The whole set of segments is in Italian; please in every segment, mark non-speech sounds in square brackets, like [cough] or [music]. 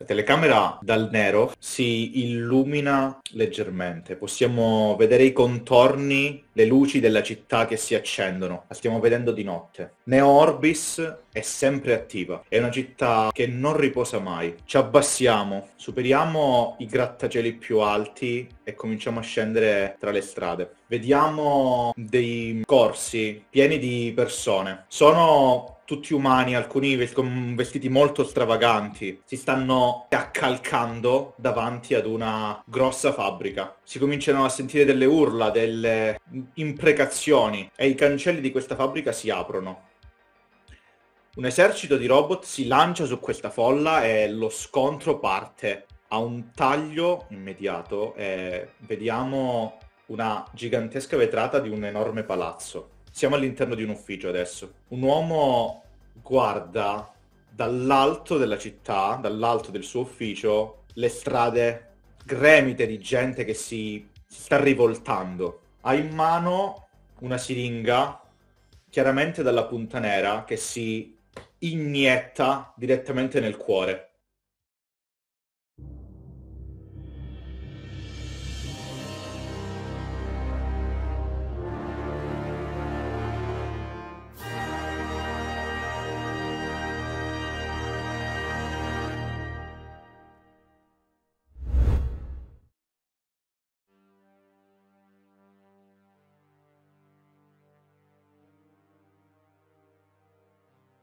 La telecamera dal nero si illumina leggermente, possiamo vedere i contorni, le luci della città che si accendono, la stiamo vedendo di notte. Neo Orbis è sempre attiva, è una città che non riposa mai. Ci abbassiamo, superiamo i grattacieli più alti e cominciamo a scendere tra le strade. Vediamo dei corsi pieni di persone. Sono tutti umani, alcuni vestiti molto stravaganti, si stanno accalcando davanti ad una grossa fabbrica. Si cominciano a sentire delle urla, delle imprecazioni e i cancelli di questa fabbrica si aprono. Un esercito di robot si lancia su questa folla e lo scontro parte a un taglio immediato e vediamo una gigantesca vetrata di un enorme palazzo. Siamo all'interno di un ufficio adesso. Un uomo guarda dall'alto della città, dall'alto del suo ufficio, le strade gremite di gente che si, sta rivoltando. Ha in mano una siringa, chiaramente dalla punta nera, che si inietta direttamente nel cuore.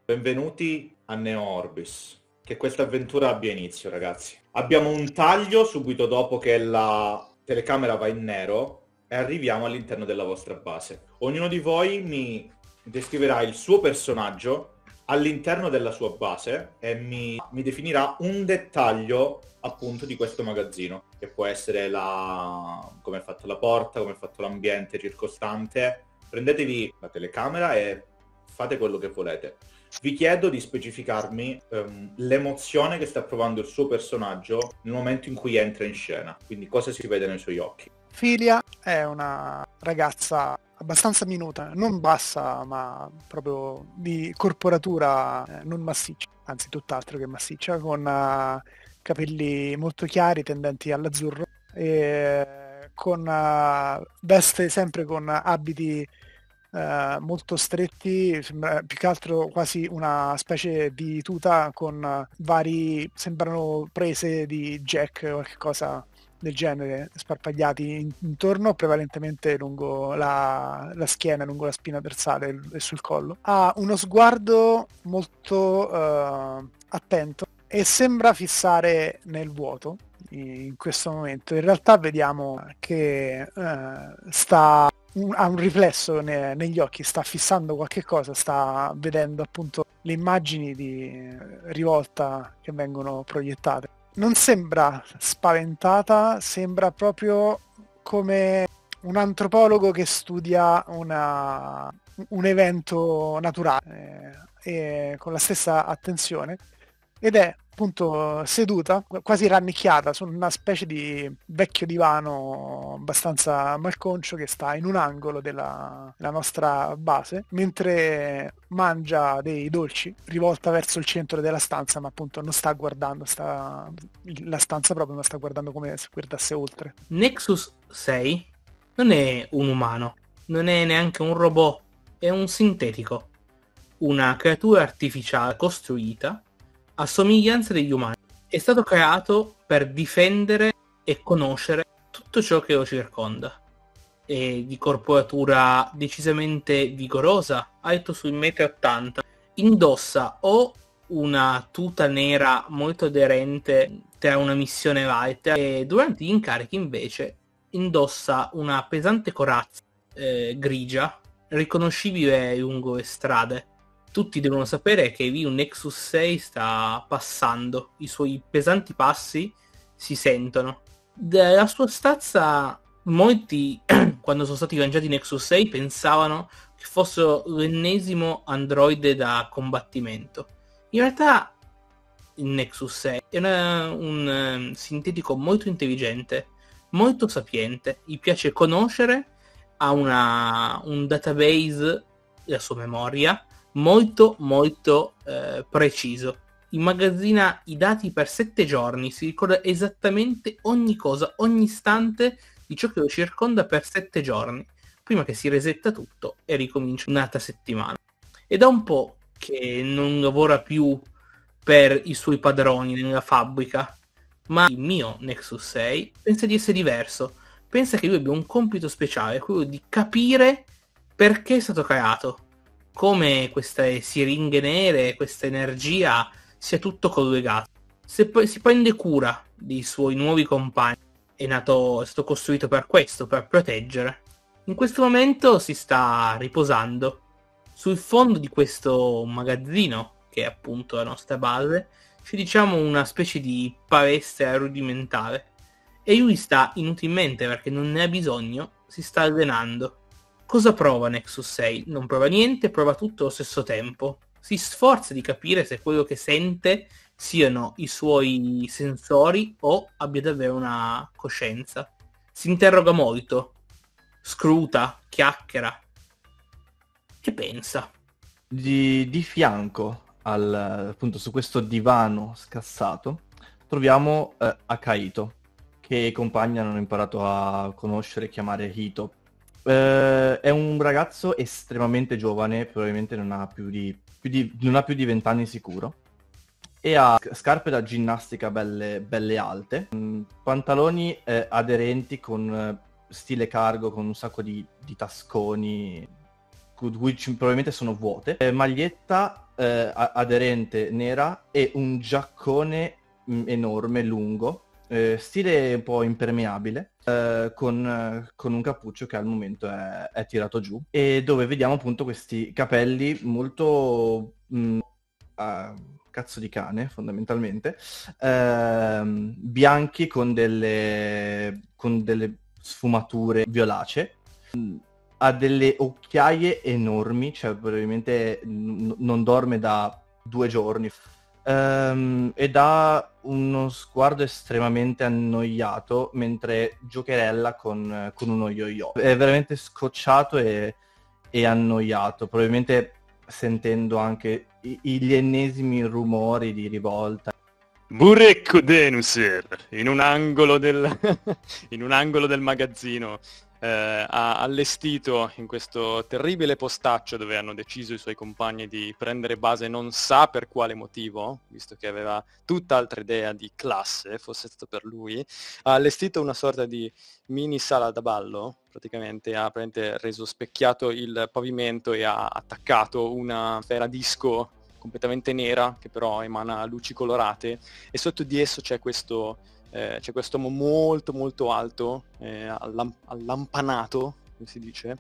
Benvenuti a Neo Orbis. Che questa avventura abbia inizio, ragazzi. Abbiamo un taglio subito dopo che la telecamera va in nero e arriviamo all'interno della vostra base. Ognuno di voi mi descriverà il suo personaggio all'interno della sua base e mi, mi definirà un dettaglio appunto di questo magazzino, che può essere la... come è fatta la porta, come è fatto l'ambiente circostante. Prendetevi la telecamera e fate quello che volete. Vi chiedo di specificarmi um, l'emozione che sta provando il suo personaggio nel momento in cui entra in scena, quindi cosa si vede nei suoi occhi. Filia è una ragazza abbastanza minuta, non bassa, ma proprio di corporatura eh, non massiccia, anzi tutt'altro che massiccia, con uh, capelli molto chiari tendenti all'azzurro e con uh, veste sempre con abiti eh, molto stretti, più che altro quasi una specie di tuta con vari, sembrano prese di jack o qualcosa del genere, sparpagliati intorno, prevalentemente lungo la, la, schiena, lungo la spina dorsale e sul collo. Ha uno sguardo molto uh, attento e sembra fissare nel vuoto in questo momento. In realtà vediamo che uh, sta un, ha un riflesso ne, negli occhi, sta fissando qualche cosa, sta vedendo appunto le immagini di rivolta che vengono proiettate. Non sembra spaventata, sembra proprio come un antropologo che studia una, un evento naturale eh, con la stessa attenzione ed è appunto seduta, quasi rannicchiata su una specie di vecchio divano abbastanza malconcio che sta in un angolo della, della nostra base, mentre mangia dei dolci, rivolta verso il centro della stanza, ma appunto non sta guardando sta, la stanza proprio, ma sta guardando come se guardasse oltre. Nexus 6 non è un umano, non è neanche un robot, è un sintetico, una creatura artificiale costruita a somiglianza degli umani. È stato creato per difendere e conoscere tutto ciò che lo circonda. È di corporatura decisamente vigorosa, alto sui 1,80 m. Indossa o una tuta nera molto aderente tra una missione l'altra e durante gli incarichi invece indossa una pesante corazza eh, grigia riconoscibile lungo le strade tutti devono sapere che lì un Nexus 6 sta passando, i suoi pesanti passi si sentono. Della sua stazza, molti, [clears throat] quando sono stati lanciati Nexus 6, pensavano che fossero l'ennesimo androide da combattimento. In realtà il Nexus 6 è una, un um, sintetico molto intelligente, molto sapiente, gli piace conoscere, ha una, un database, la sua memoria, molto molto eh, preciso. immagazzina i dati per sette giorni, si ricorda esattamente ogni cosa, ogni istante di ciò che lo circonda per sette giorni, prima che si resetta tutto e ricomincia un'altra settimana. È da un po' che non lavora più per i suoi padroni nella fabbrica, ma il mio Nexus 6 pensa di essere diverso. Pensa che lui abbia un compito speciale, quello di capire perché è stato creato, come queste siringhe nere, questa energia sia tutto collegato. Se poi si prende cura dei suoi nuovi compagni, è, nato, è stato costruito per questo, per proteggere. In questo momento si sta riposando sul fondo di questo magazzino che è appunto la nostra base, c'è diciamo una specie di palestra rudimentale. E lui sta inutilmente perché non ne ha bisogno, si sta allenando. Cosa prova Nexus 6? Non prova niente, prova tutto allo stesso tempo. Si sforza di capire se quello che sente siano i suoi sensori o abbia davvero una coscienza. Si interroga molto, scruta, chiacchiera. Che pensa? Di, di fianco al, appunto su questo divano scassato troviamo eh, Akaito, che i compagni hanno imparato a conoscere e chiamare Hito. Eh, è un ragazzo estremamente giovane, probabilmente non ha più di, più di, non ha più di 20 anni sicuro, e ha scarpe da ginnastica belle, belle alte, mm, pantaloni eh, aderenti con eh, stile cargo, con un sacco di, di tasconi, cui probabilmente sono vuote, eh, maglietta eh, aderente nera e un giaccone mm, enorme, lungo, eh, stile un po' impermeabile, eh, con, con, un cappuccio che al momento è, è, tirato giù e dove vediamo appunto questi capelli molto... Mh, uh, cazzo di cane fondamentalmente, ehm, bianchi con delle, con delle sfumature violacee ha delle occhiaie enormi, cioè probabilmente n- non dorme da due giorni. Um, ed ha uno sguardo estremamente annoiato mentre giocherella con, con uno yo-yo. È veramente scocciato e, e annoiato, probabilmente sentendo anche i- gli ennesimi rumori di rivolta. Burecco Denuser in un angolo del, [laughs] in un angolo del magazzino eh, ha allestito in questo terribile postaccio dove hanno deciso i suoi compagni di prendere base non sa per quale motivo, visto che aveva tutt'altra idea di classe, fosse stato per lui, ha allestito una sorta di mini sala da ballo, praticamente ha praticamente reso specchiato il pavimento e ha attaccato una sfera disco completamente nera che però emana luci colorate e sotto di esso c'è questo eh, c'è questo uomo molto molto alto, eh, allamp- allampanato, come si dice,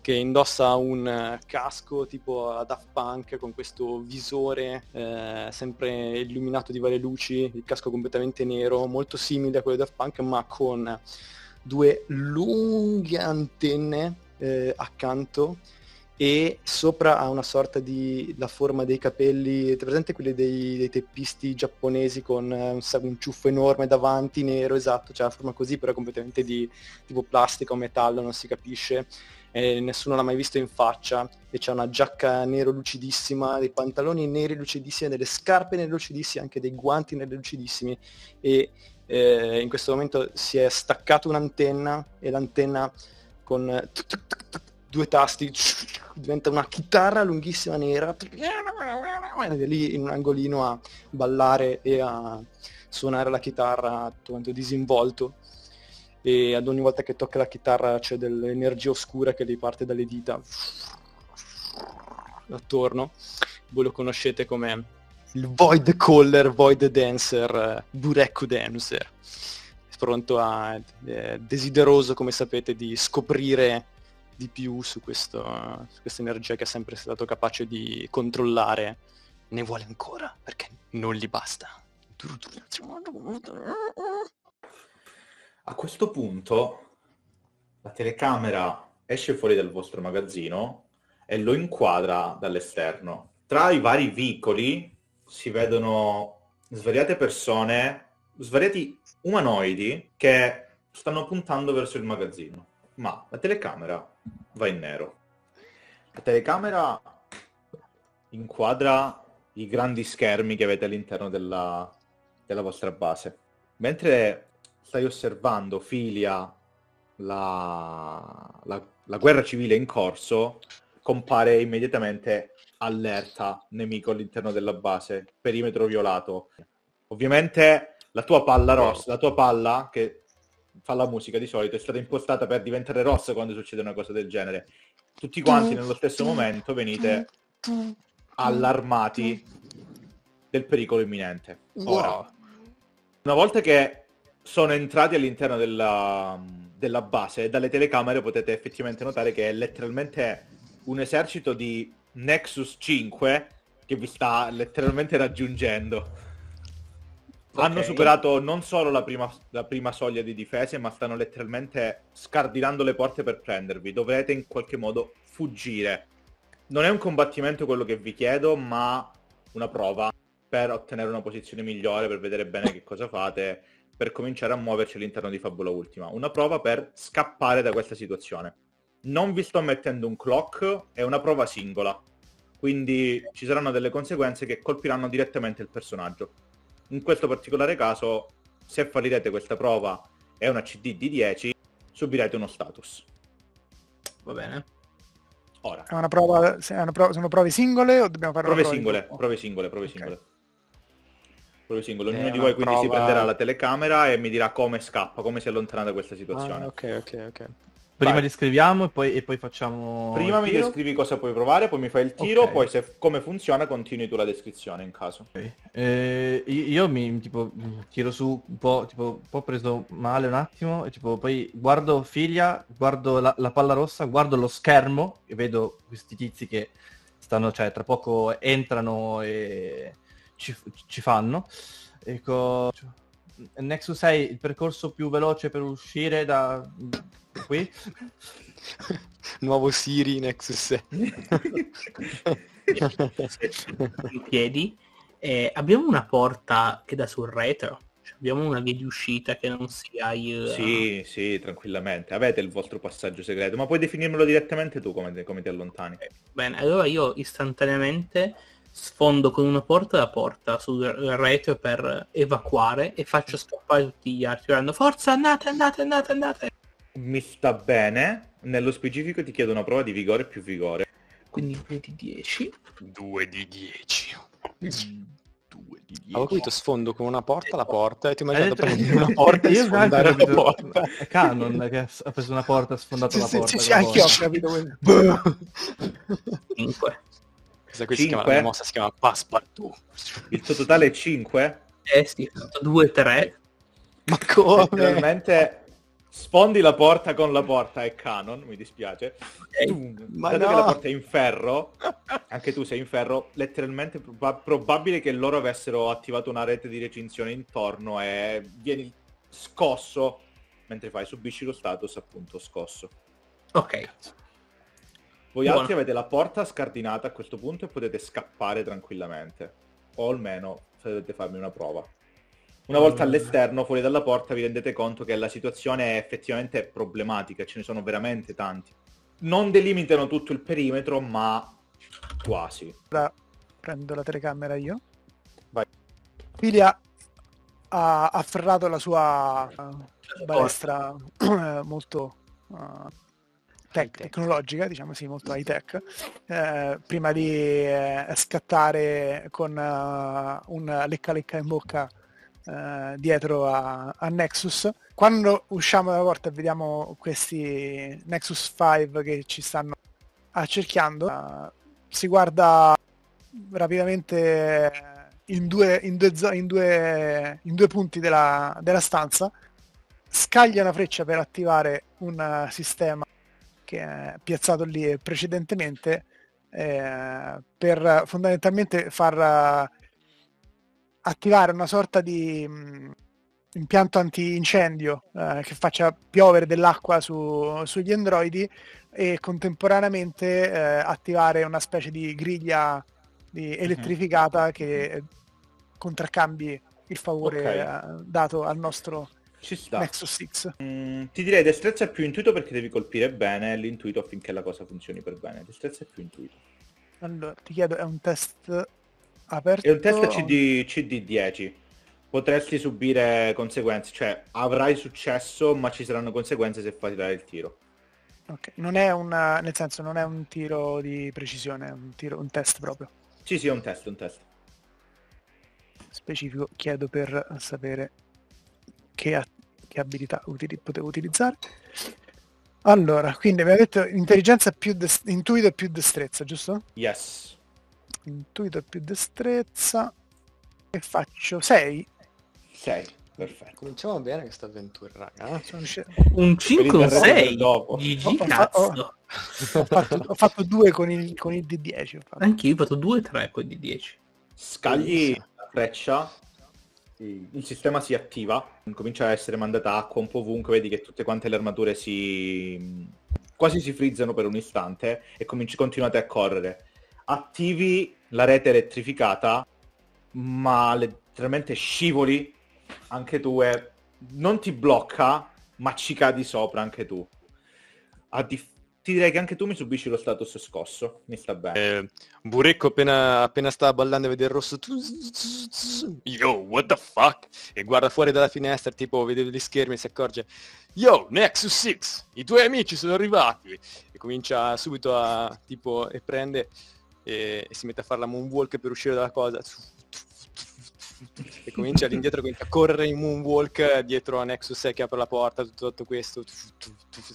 che indossa un uh, casco tipo a Daft Punk con questo visore eh, sempre illuminato di varie luci, il casco completamente nero, molto simile a quello di Daft Punk ma con due lunghe antenne eh, accanto e sopra ha una sorta di la forma dei capelli, avete presente quelli dei, dei teppisti giapponesi con uh, un, un, ciuffo enorme davanti, nero, esatto, cioè la forma così, però completamente di tipo plastica o metallo, non si capisce. Eh, nessuno l'ha mai visto in faccia e c'ha una giacca nero lucidissima, dei pantaloni neri lucidissimi, delle scarpe nere lucidissime, anche dei guanti neri lucidissimi e eh, in questo momento si è staccato un'antenna e l'antenna con due tasti, [laughs] diventa una chitarra lunghissima nera, ed è lì in un angolino a ballare e a suonare la chitarra tutto disinvolto e ad ogni volta che tocca la chitarra c'è dell'energia oscura che gli parte dalle dita attorno. Voi lo conoscete come il Void Caller, Void Dancer, Bureku Dancer. Pronto a, eh, desideroso, come sapete, di scoprire di più su, questo, su questa energia che è sempre stato capace di controllare. Ne vuole ancora, perché non gli basta. A questo punto la telecamera esce fuori dal vostro magazzino e lo inquadra dall'esterno. Tra i vari vicoli si vedono svariate persone, svariati umanoidi che stanno puntando verso il magazzino. Ma la telecamera va in nero. La telecamera inquadra i grandi schermi che avete all'interno della, della vostra base. Mentre stai osservando Filia la, la, la guerra civile in corso, compare immediatamente allerta nemico all'interno della base, perimetro violato. Ovviamente la tua palla rossa, la tua palla che fa la musica di solito è stata impostata per diventare rossa quando succede una cosa del genere. Tutti quanti nello stesso momento venite allarmati del pericolo imminente. Ora, una volta che sono entrati all'interno della, della base, dalle telecamere potete effettivamente notare che è letteralmente un esercito di Nexus 5 che vi sta letteralmente raggiungendo. Okay. Hanno superato non solo la prima, la prima, soglia di difese, ma stanno letteralmente scardinando le porte per prendervi. Dovrete in qualche modo fuggire. Non è un combattimento quello che vi chiedo, ma una prova per ottenere una posizione migliore, per vedere bene che cosa fate, per cominciare a muoverci all'interno di Fabula Ultima. Una prova per scappare da questa situazione. Non vi sto mettendo un clock, è una prova singola. Quindi ci saranno delle conseguenze che colpiranno direttamente il personaggio in questo particolare caso, se fallirete questa prova e una CD di 10, subirete uno status. Va bene. Ora. È una prova, è una prova, sono prove singole o dobbiamo fare prove singole, prove singole, prove okay. singole. Prove singole. Ognuno di voi quindi prova... si prenderà la telecamera e mi dirà come scappa, come si allontana da questa situazione. Ah, ok, ok, ok. Prima Vai. descriviamo e poi, e poi facciamo... Prima mi descrivi cosa puoi provare, poi mi fai il tiro, okay. poi se come funziona continui tu la descrizione in caso. Okay. Eh, io mi tipo, tiro su un po', tipo, un po' preso male un attimo, e tipo, poi guardo figlia, guardo la, la, palla rossa, guardo lo schermo e vedo questi tizi che stanno, cioè tra poco entrano e ci, ci fanno. Ecco, Nexus 6 il percorso più veloce per uscire da qui. [laughs] Nuovo Siri Nexus [laughs] in piedi. Eh, abbiamo una porta che dà sul retro. Cioè, abbiamo una via di uscita che non sia il... Sì, sì, tranquillamente. Avete il vostro passaggio segreto, ma puoi definirmelo direttamente tu come, come ti allontani. Eh, bene, allora io istantaneamente sfondo con una porta la porta sul retro per evacuare e faccio scappare tutti gli altri urlando forza andate andate andate andate mi sta bene. Nello specifico ti chiedo una prova di vigore più vigore. Quindi 2 di 10. 2 di 10. 2 di 10. Avevo capito sfondo con una porta la porta e ti immagino detto... prendere una porta e sfondare la porta. È Canon che ha preso una porta e ha sfondato sì, la porta. Sì, sì, anche io ho capito quello. 5. Questa qui si chiama, la mossa si chiama Passepartout. Il tuo totale è 5? Eh sì, 2, 3. Ma come? Letteralmente Sfondi la porta con la porta, è canon, mi dispiace. Tu, ma dato no. che la porta è in ferro, anche tu sei in ferro, letteralmente prob- probabile che loro avessero attivato una rete di recinzione intorno e vieni scosso mentre fai, subisci lo status appunto scosso. Ok. Voi Buono. altri avete la porta scardinata a questo punto e potete scappare tranquillamente. O almeno dovete farmi una prova. Una volta all'esterno, fuori dalla porta, vi rendete conto che la situazione è effettivamente problematica, ce ne sono veramente tanti. Non delimitano tutto il perimetro, ma quasi. Ora prendo la telecamera io. Vai. Filia ha afferrato la sua uh, balestra uh, [clears throat] molto uh, tech, tecnologica, diciamo sì, molto high tech, eh, prima di eh, scattare con un lecca lecca in bocca eh, dietro a, a, Nexus. Quando usciamo dalla porta e vediamo questi Nexus 5 che ci stanno accerchiando, uh, si guarda rapidamente in due, in due, in due, in due punti della, della, stanza, scaglia una freccia per attivare un sistema che è piazzato lì precedentemente eh, per fondamentalmente far attivare una sorta di mh, mm, impianto antincendio eh, che faccia piovere dell'acqua su, sugli androidi e contemporaneamente eh, attivare una specie di griglia di mhm. elettrificata uh-huh. che contraccambi il favore okay. eh, dato al nostro Ci sta. Nexus 6. Mm, ti direi destrezza più intuito perché devi colpire bene l'intuito affinché la cosa funzioni per bene. Destrezza più intuito. Allora, ti chiedo, è un test aperto... È un test CD, CD10. Potresti subire conseguenze, cioè avrai successo, ma ci saranno conseguenze se fai tirare il tiro. Ok, non è un... nel senso non è un tiro di precisione, è un, tiro, un test proprio. Sì, sì, è un test, un test. Specifico, chiedo per sapere che, che abilità utili- potevo utilizzare. Allora, quindi abbiamo detto intelligenza più des- intuito e più destrezza, giusto? Yes. Intuito e più destrezza. E faccio 6. 6. Perfetto. Cominciamo bene questa avventura, raga. Un 5 o un Quelli del 6? dopo. Ho- cazzo. fatto, ho fatto due con il, con il D10. ho fatto. Anch'io ho fatto 2-3 con di 10. Scagli la freccia, il sistema si attiva, comincia a essere mandata acqua un po' ovunque, vedi che tutte quante le armature si... quasi si frizzano per un istante e cominci, continuate a correre. Attivi la rete elettrificata, ma letteralmente scivoli anche tu e non ti blocca, ma ci cadi sopra anche tu. A dif- ti direi che anche tu mi subisci lo status scosso, mi sta bene. Eh, Burecco appena, appena stava ballando e vede il rosso Yo, what the fuck? E guarda fuori dalla finestra, tipo vede gli schermi e si accorge Yo, Nexus 6, i tuoi amici sono arrivati! E comincia subito a tipo e prende e, e si mette a fare la moonwalk per uscire dalla cosa [laughs] e comincia all'indietro comincia a correre in moonwalk dietro a Nexus 6 che apre la porta tutto, tutto questo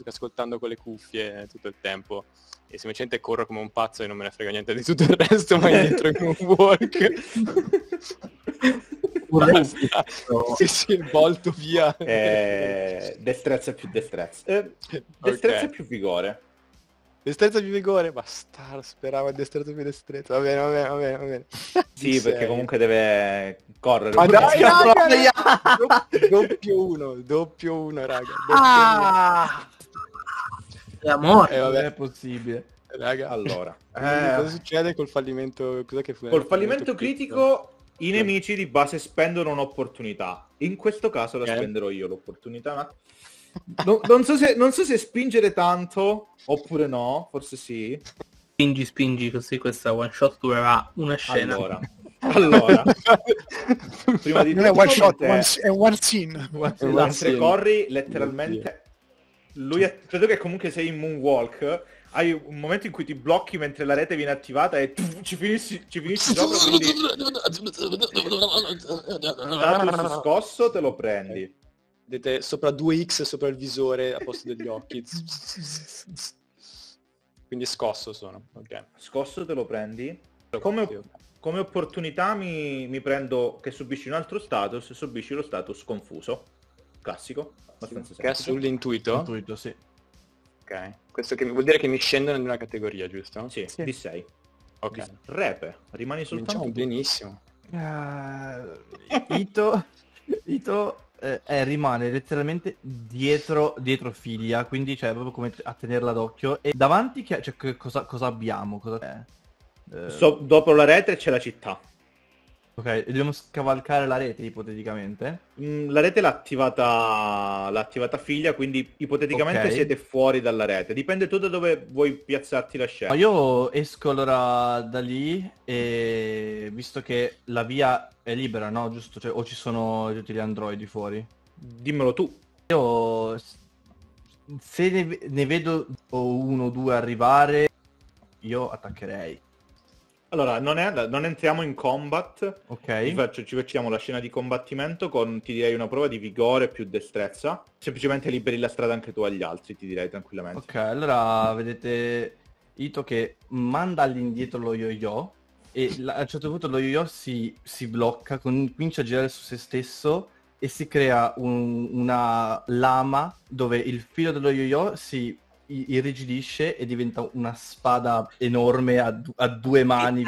ascoltando con le cuffie tutto il tempo e semplicemente corro come un pazzo e non me ne frega niente di tutto il resto ma indietro in moonwalk sì sì volto via Eh, destrezza più destrezza. Eh, destrezza Ok. più vigore. Destrezza più vigore bastardo speravo a destrezza più destrezza va bene va bene va bene, va bene Sì, Di perché sei. comunque deve correre. ma dai, dai, dai, doppio uno doppio uno raga doppio Ah! È amore. Eh, vabbè. è possibile. uno. raga Allora, cosa eh, succede col fallimento cosa che fu col fallimento critico i nemici di base spendono un'opportunità. In questo caso la Ok. spenderò io l'opportunità. ma- No- non, so se, non so se spingere tanto oppure no, forse sì. Spingi, spingi, così questa one shot durerà una scena. Allora, allora [laughs] prima di Non è one shot, one, è one scene. One mentre corri letteralmente lui è- credo che comunque sei in moonwalk hai un momento in cui ti blocchi mentre la rete viene attivata e tu ci finisci, ci finisci sopra quindi [laughs] scosso te lo prendi Vedete sopra 2x sopra il visore a posto degli occhi. Quindi scosso sono. Ok. scosso te lo prendi come, come opportunità mi, mi prendo che subisci un altro status e subisci lo status confuso classico abbastanza Che è sull'intuito? Intuito, sì. Ok. Questo che vuol dire che mi scendono in una categoria, giusto? sì, Sì. di 6 Ok. repe rimani soltanto Cominciamo benissimo. Eh, Ito, Ito eh, eh, rimane letteralmente dietro, dietro Filia, quindi cioè proprio come a tenerla d'occhio. E davanti che, cioè, che cosa, cosa abbiamo? Cosa? Eh, So- dopo la rete c'è la città ok, dobbiamo scavalcare la rete ipoteticamente. Mm, La rete l'ha attivata, l'ha attivata figlia, quindi ipoteticamente Ok. siete fuori dalla rete. Dipende tu da dove vuoi piazzarti la scena. Ma io esco allora da lì e visto che la via è libera, no? Giusto? Cioè, o ci sono tutti gli androidi fuori? Dimmelo tu. Io se ne, ne vedo uno o due arrivare, io attaccherei. Allora, non, è- non entriamo in combat. Ti Ok? faccio- ci facciamo la scena di combattimento con, ti direi, una prova di vigore più destrezza. Semplicemente liberi la strada anche tu agli altri, ti direi tranquillamente. Ok, allora vedete Ito che manda all'indietro lo yo-yo e la- a un certo punto lo yo-yo si, si blocca, comincia a girare su se stesso e si crea un- una lama dove il filo dello yo-yo si irrigidisce e diventa una spada enorme a, du- a due mani.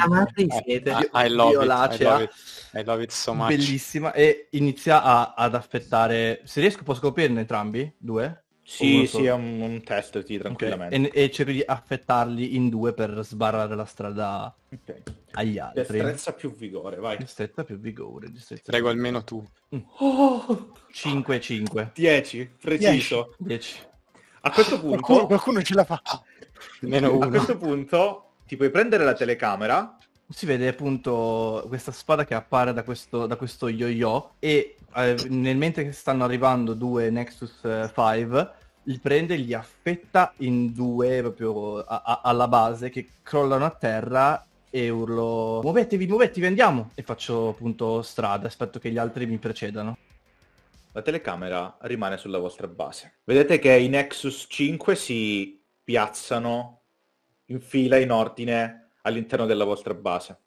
Siete. I, I love it, I violacea. love it. I love it so much. Bellissima e inizia a- ad affettare... Se riesco posso colpirne entrambi? Due? Sì, Uno sì, è un, un test, sì, tranquillamente. E, e cerco di affettarli in due per sbarrare la strada Ok. agli altri. Destrezza più vigore, vai. Destrezza più vigore. Destrezza Prego più... almeno tu. 5 5 10, preciso. 10. A questo [laughs] Qualcuno, punto, qualcuno ce la fa. Almeno a uno. questo punto ti puoi prendere la telecamera si vede appunto questa spada che appare da questo, da questo yo-yo e eh, nel mentre che stanno arrivando due Nexus 5 eh, li prende e li affetta in due proprio a- a- alla base che crollano a terra e urlo muovetevi, muovetevi, andiamo e faccio appunto strada, aspetto che gli altri mi precedano. La telecamera rimane sulla vostra base. Vedete che i Nexus 5 si piazzano in fila, in ordine, all'interno della vostra base.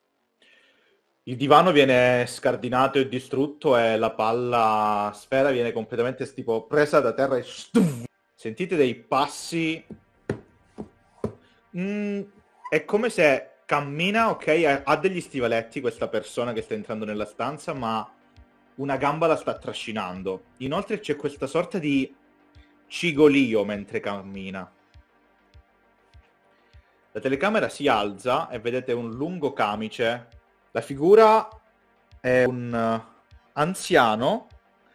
Il divano viene scardinato e distrutto e la palla sfera viene completamente tipo presa da terra e stuf, sentite dei passi. Mm, è come se cammina, ok, ha degli stivaletti questa persona che sta entrando nella stanza, ma una gamba la sta trascinando. Inoltre c'è questa sorta di cigolio mentre cammina. La telecamera si alza e vedete un lungo camice. La figura è un anziano,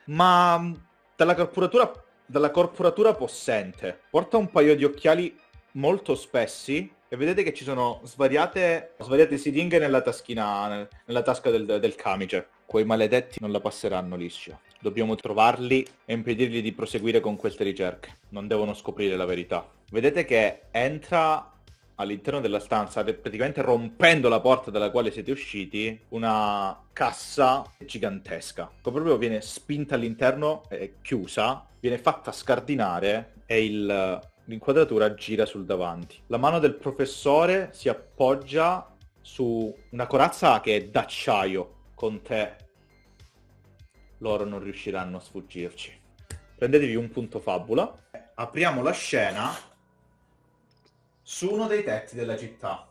ma dalla corporatura, dalla corporatura possente. Porta un paio di occhiali molto spessi e vedete che ci sono svariate, svariate siringhe nella taschina, nella tasca del, del camice. Quei maledetti non la passeranno liscia. Dobbiamo trovarli e impedirgli di proseguire con queste ricerche. Non devono scoprire la verità. Vedete che entra all'interno della stanza, praticamente rompendo la porta dalla quale siete usciti, una cassa gigantesca. Proprio viene spinta all'interno, è chiusa, viene fatta scardinare e il, l'inquadratura gira sul davanti. La mano del professore si appoggia su una corazza che è d'acciaio con te. Loro non riusciranno a sfuggirci. Prendetevi un punto fabula. Apriamo la scena su uno dei tetti della città.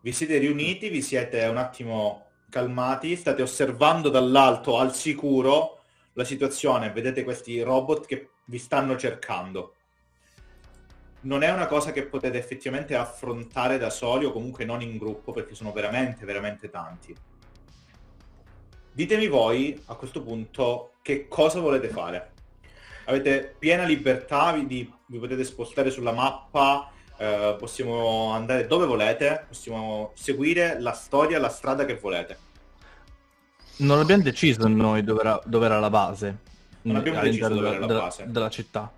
Vi siete riuniti, vi siete un attimo calmati, state osservando dall'alto al sicuro la situazione, vedete questi robot che vi stanno cercando. Non è una cosa che potete effettivamente affrontare da soli o comunque non in gruppo perché sono veramente, veramente tanti. Ditemi voi a questo punto che cosa volete fare. Avete piena libertà, vi, vi potete spostare sulla mappa, eh, possiamo andare dove volete, possiamo seguire la storia, la strada che volete. Non abbiamo deciso noi dove era, dove era la base. Non abbiamo deciso dove era la della, base. Della città.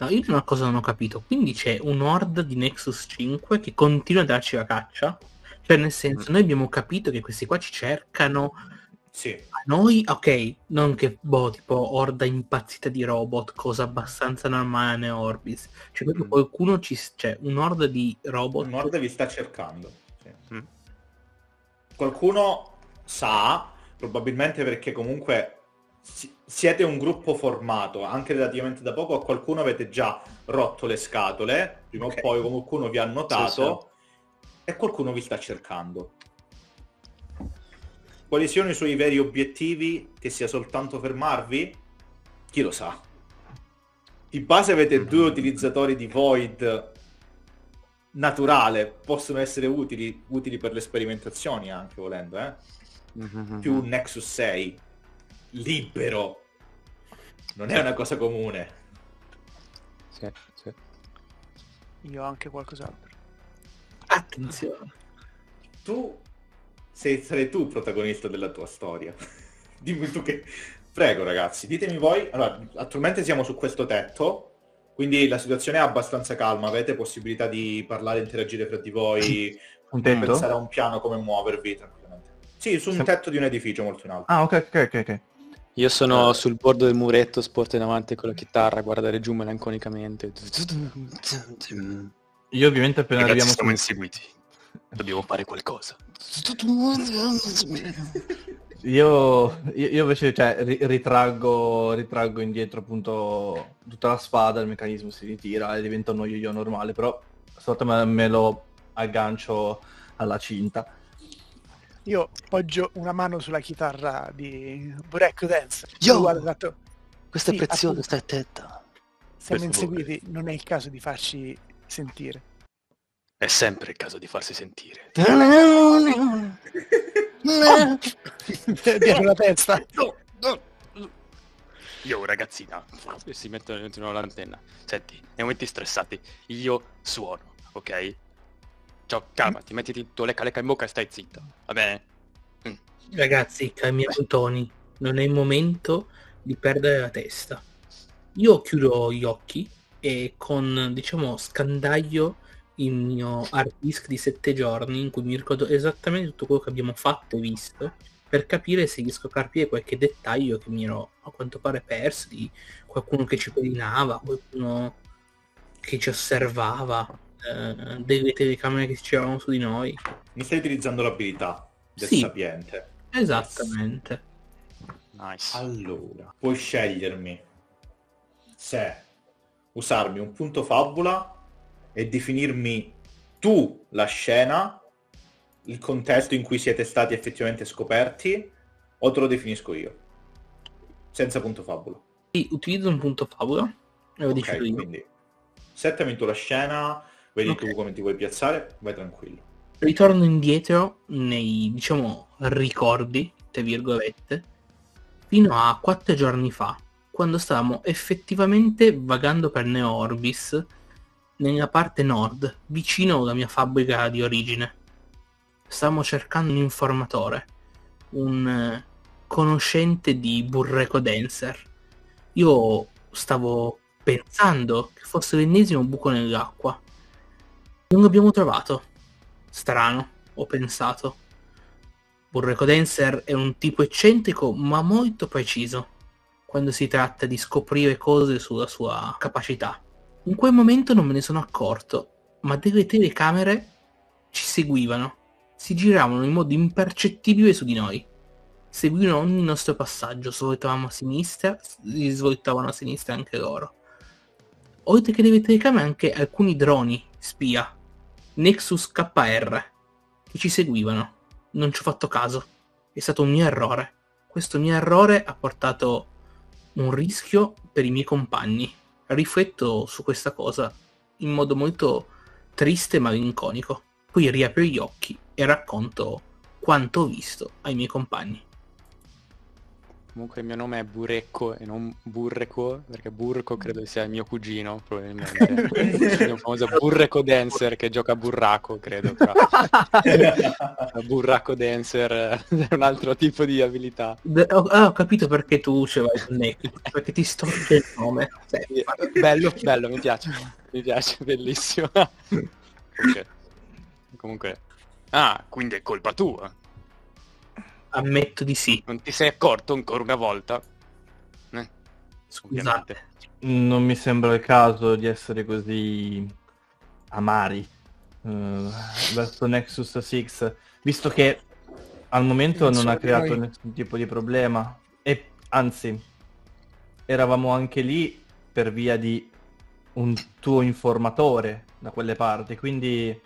No, io una cosa non ho capito. Quindi c'è un horde di Nexus 5 che continua a darci la caccia? Cioè, nel senso, noi abbiamo capito che questi qua ci cercano Sì. a noi, ok, non che, boh, tipo, orda impazzita di robot, cosa abbastanza normale a Orbis. Cioè, proprio Mm. qualcuno ci... Cioè, un horde di robot... Nord vi sta cercando. sì. Mm. Qualcuno sa, probabilmente perché comunque si- siete un gruppo formato, anche relativamente da poco, a qualcuno avete già rotto le scatole, prima Ok. o poi qualcuno vi ha notato e qualcuno vi sta cercando. Quali siano i suoi veri obiettivi? Che sia soltanto fermarvi? Chi lo sa. Di base avete due utilizzatori di Void naturale, possono essere utili, utili per le sperimentazioni anche volendo, eh? Mhm. Più un Nexus 6 libero. Non è una cosa comune. Sì, sì. Io ho anche qualcos'altro. Attenzione. Tu sei, sarai tu protagonista della tua storia. [laughs] Dimmi tu che... Prego ragazzi, ditemi voi. Allora, attualmente siamo su questo tetto, quindi la situazione è abbastanza calma, avete possibilità di parlare, interagire fra di voi, [clears throat] Un tetto? pensare a un piano come muovervi tranquillamente. Sì, su un tetto di un edificio molto in alto. Ah, ok, ok, ok. ok. Io sono Eh. sul bordo del muretto, sporto in avanti con la chitarra, a guardare giù melanconicamente. Io ovviamente appena Ragazzi, arriviamo siamo inseguiti. Dobbiamo fare qualcosa. Io, io, io invece cioè, ri- ritraggo, ritraggo indietro appunto tutta la spada, il meccanismo si ritira e diventa un yo normale, però stavolta me, me lo aggancio alla cinta. Io poggio una mano sulla chitarra di Break Dance. Yo! Guarda, esatto, Questa Sì, è preziosa, appunto. stai attenta. siamo Questo inseguiti, non è il caso di farci sentire. È sempre il caso di farsi sentire. [laughs] Dietro la testa. Io ragazzina, e si mettono dentro l'antenna. Senti, nei momenti stressati io suono, ok? ciao, calmati, mettiti il tuo lecca lecca in bocca e stai zitto, va bene? Ragazzi, calmiamo i toni. Non è il momento di perdere la testa. Io chiudo gli occhi e con, diciamo, scandaglio il mio hard disk di sette giorni in cui mi ricordo esattamente tutto quello che abbiamo fatto e visto per capire se riesco a capire qualche dettaglio che mi ero a quanto pare perso di qualcuno che ci pedinava, qualcuno che ci osservava, eh, delle telecamere che si giravano su di noi. Mi stai utilizzando l'abilità del Sì. sapiente. Esattamente. Nice. Allora, puoi scegliermi se usarmi un punto fabula e definirmi tu la scena, il contesto in cui siete stati effettivamente scoperti, o te lo definisco io, senza punto fabula. Sì, utilizzo un punto favola e lo Ok, decido io. quindi settami tu la scena, vedi Ok. tu come ti vuoi piazzare, vai tranquillo. ritorno indietro nei, diciamo, ricordi, tra virgolette, fino a quattro giorni fa, quando stavamo effettivamente vagando per Neo Orbis, nella parte nord, vicino alla mia fabbrica di origine. Stavamo cercando un informatore, un eh, conoscente di Burreco Dancer. Io stavo pensando che fosse l'ennesimo buco nell'acqua. Non l'abbiamo trovato. Strano, ho pensato. Burreco Dancer è un tipo eccentrico ma molto preciso quando si tratta di scoprire cose sulla sua capacità. In quel momento non me ne sono accorto, ma delle telecamere ci seguivano, si giravano in modo impercettibile su di noi. Seguivano ogni nostro passaggio, svoltavamo a sinistra, si svoltavano a sinistra anche loro. Oltre che delle telecamere anche alcuni droni spia Nexus KR che ci seguivano. Non ci ho fatto caso. È stato un mio errore. Questo mio errore ha portato un rischio per i miei compagni. Rifletto su questa cosa in modo molto triste e malinconico. Poi riapro gli occhi e racconto quanto ho visto ai miei compagni. Comunque il mio nome è Burecco e non Burreco, perché Burco credo sia il mio cugino, probabilmente. [laughs] Quindi un famoso Burreco Dancer che gioca a burraco, credo. Però. [laughs] burraco Dancer è un altro tipo di abilità. Ho, ah, ho capito perché tu ce l'hai il Nexus, perché ti storce il nome. Bello, bello, mi piace. Mi piace, bellissimo. [laughs] Ok. Comunque... Ah, quindi è colpa tua. Ammetto di sì. Non ti sei accorto ancora una volta? Eh, Scusate. Non mi sembra il caso di essere così amari eh, verso Nexus 6, visto che al momento non Insomma, ha creato noi- nessun tipo di problema. E anzi, eravamo anche lì per via di un tuo informatore da quelle parti, quindi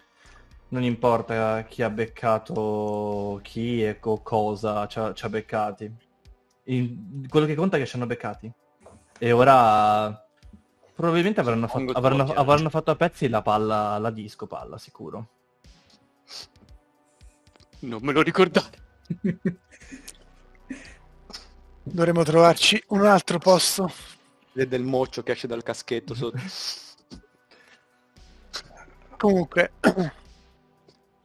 non importa chi ha beccato chi e co- cosa ci ha, ci ha beccati. Il- quello che conta è che ci hanno beccati. E ora probabilmente avranno, fatto, avranno- tutti, avranno fatto a pezzi la palla, la disco palla, sicuro. Non me lo ricordare. [laughs] Dovremmo trovarci un altro posto. Vede il moccio che esce dal caschetto sotto. Comunque,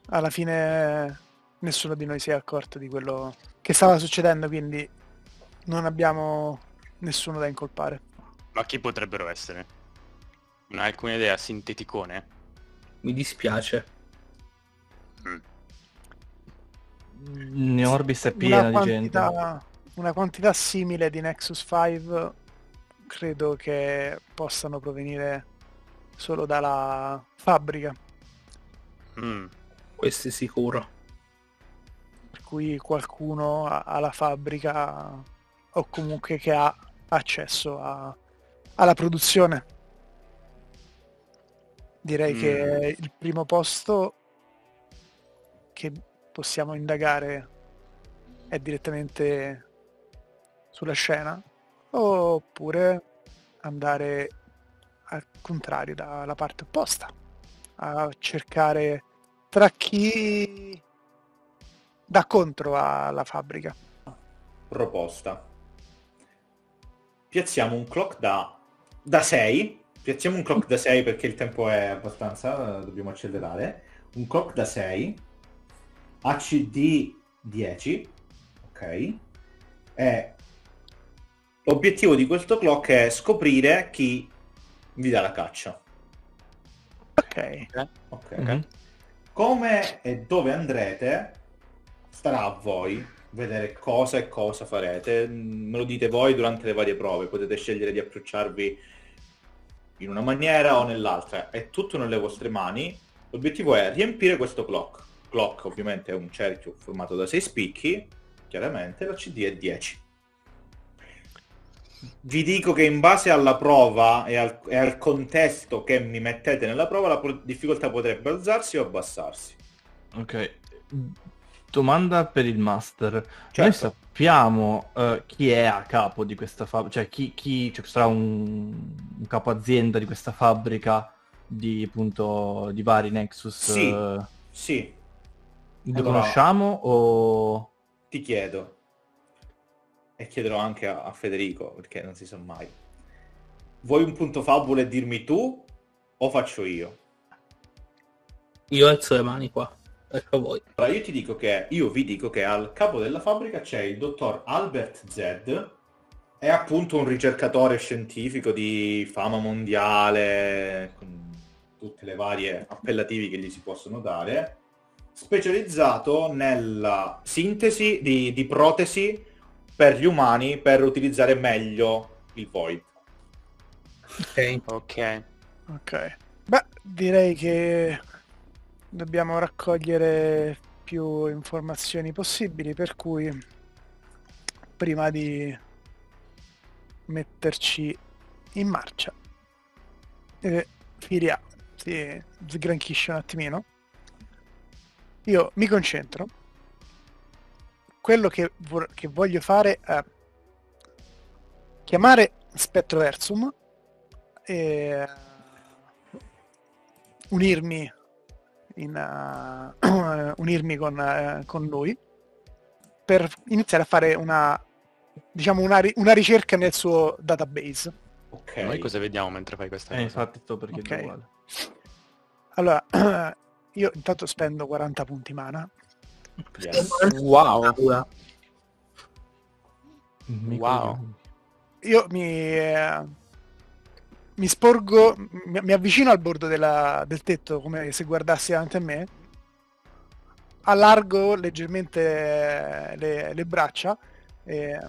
alla fine nessuno di noi si è accorto di quello che stava succedendo, quindi non abbiamo nessuno da incolpare. Ma chi potrebbero essere? Non hai alcuna idea? Sinteticone? Mi dispiace. Neorbis è piena Una di gente. quantità, una quantità simile di Nexus 5 credo che possano provenire solo dalla fabbrica, Mm. Questo è sicuro. per cui qualcuno ha- alla fabbrica o comunque che ha accesso a- alla produzione. Direi Mm. che il primo posto che possiamo indagare è direttamente sulla scena oppure andare al contrario dalla parte opposta a cercare tra chi dà contro alla fabbrica. proposta. Piazziamo un clock da, da 6. Piazziamo un clock da 6 perché il tempo è abbastanza, dobbiamo accelerare. un clock da 6, ACD 10, ok? E l'obiettivo di questo clock è scoprire chi vi dà la caccia. Ok. Ok. Mhm. Come e dove andrete starà a voi vedere cosa e cosa farete. Mm, Me lo dite voi durante le varie prove, potete scegliere di approcciarvi in una maniera o nell'altra. È tutto nelle vostre mani. L'obiettivo è riempire questo clock. Clock ovviamente è un cerchio formato da 6 spicchi, chiaramente la CD è 10. Vi dico che in base alla prova e al, e al contesto che mi mettete nella prova la pro- difficoltà potrebbe alzarsi o abbassarsi. Ok. Domanda per il master. Noi Certo. sappiamo eh, chi è a capo di questa fabbrica, cioè chi, chi cioè, sarà un, un capo azienda di questa fabbrica di appunto di vari Nexus. Sì. eh, Sì, lo Allora- conosciamo o ti chiedo, e chiederò anche a, a Federico, perché non si sa mai, vuoi un punto fabula e dirmi tu o faccio io? Io alzo le mani qua. Ecco voi. Allora io ti dico che, io vi dico che al capo della fabbrica c'è il dottor Albert Z, è appunto un ricercatore scientifico di fama mondiale, con tutte le varie appellativi che gli si possono dare, specializzato nella sintesi di, di protesi per gli umani per utilizzare meglio il Void. Ok. Ok. Ok. Beh, direi che dobbiamo raccogliere più informazioni possibili, per cui prima di metterci in marcia, eh, Firia si sgranchisce un attimino. Io mi concentro. Quello che, vor- che voglio fare è chiamare Spettroversum e unirmi, in, eh, [clears throat] unirmi con, eh, con lui per iniziare a fare una diciamo una, ri- una ricerca nel suo database. Ok. Noi cosa vediamo mentre fai questa Eh, cosa? infatti sto per chiedere Ok. uguale. Allora, [clears throat] io intanto spendo 40 punti mana. Yes. Wow. Wow. Io mi, eh, mi sporgo, mi, mi avvicino al bordo della- del tetto come se guardassi davanti a me, allargo leggermente le, le braccia e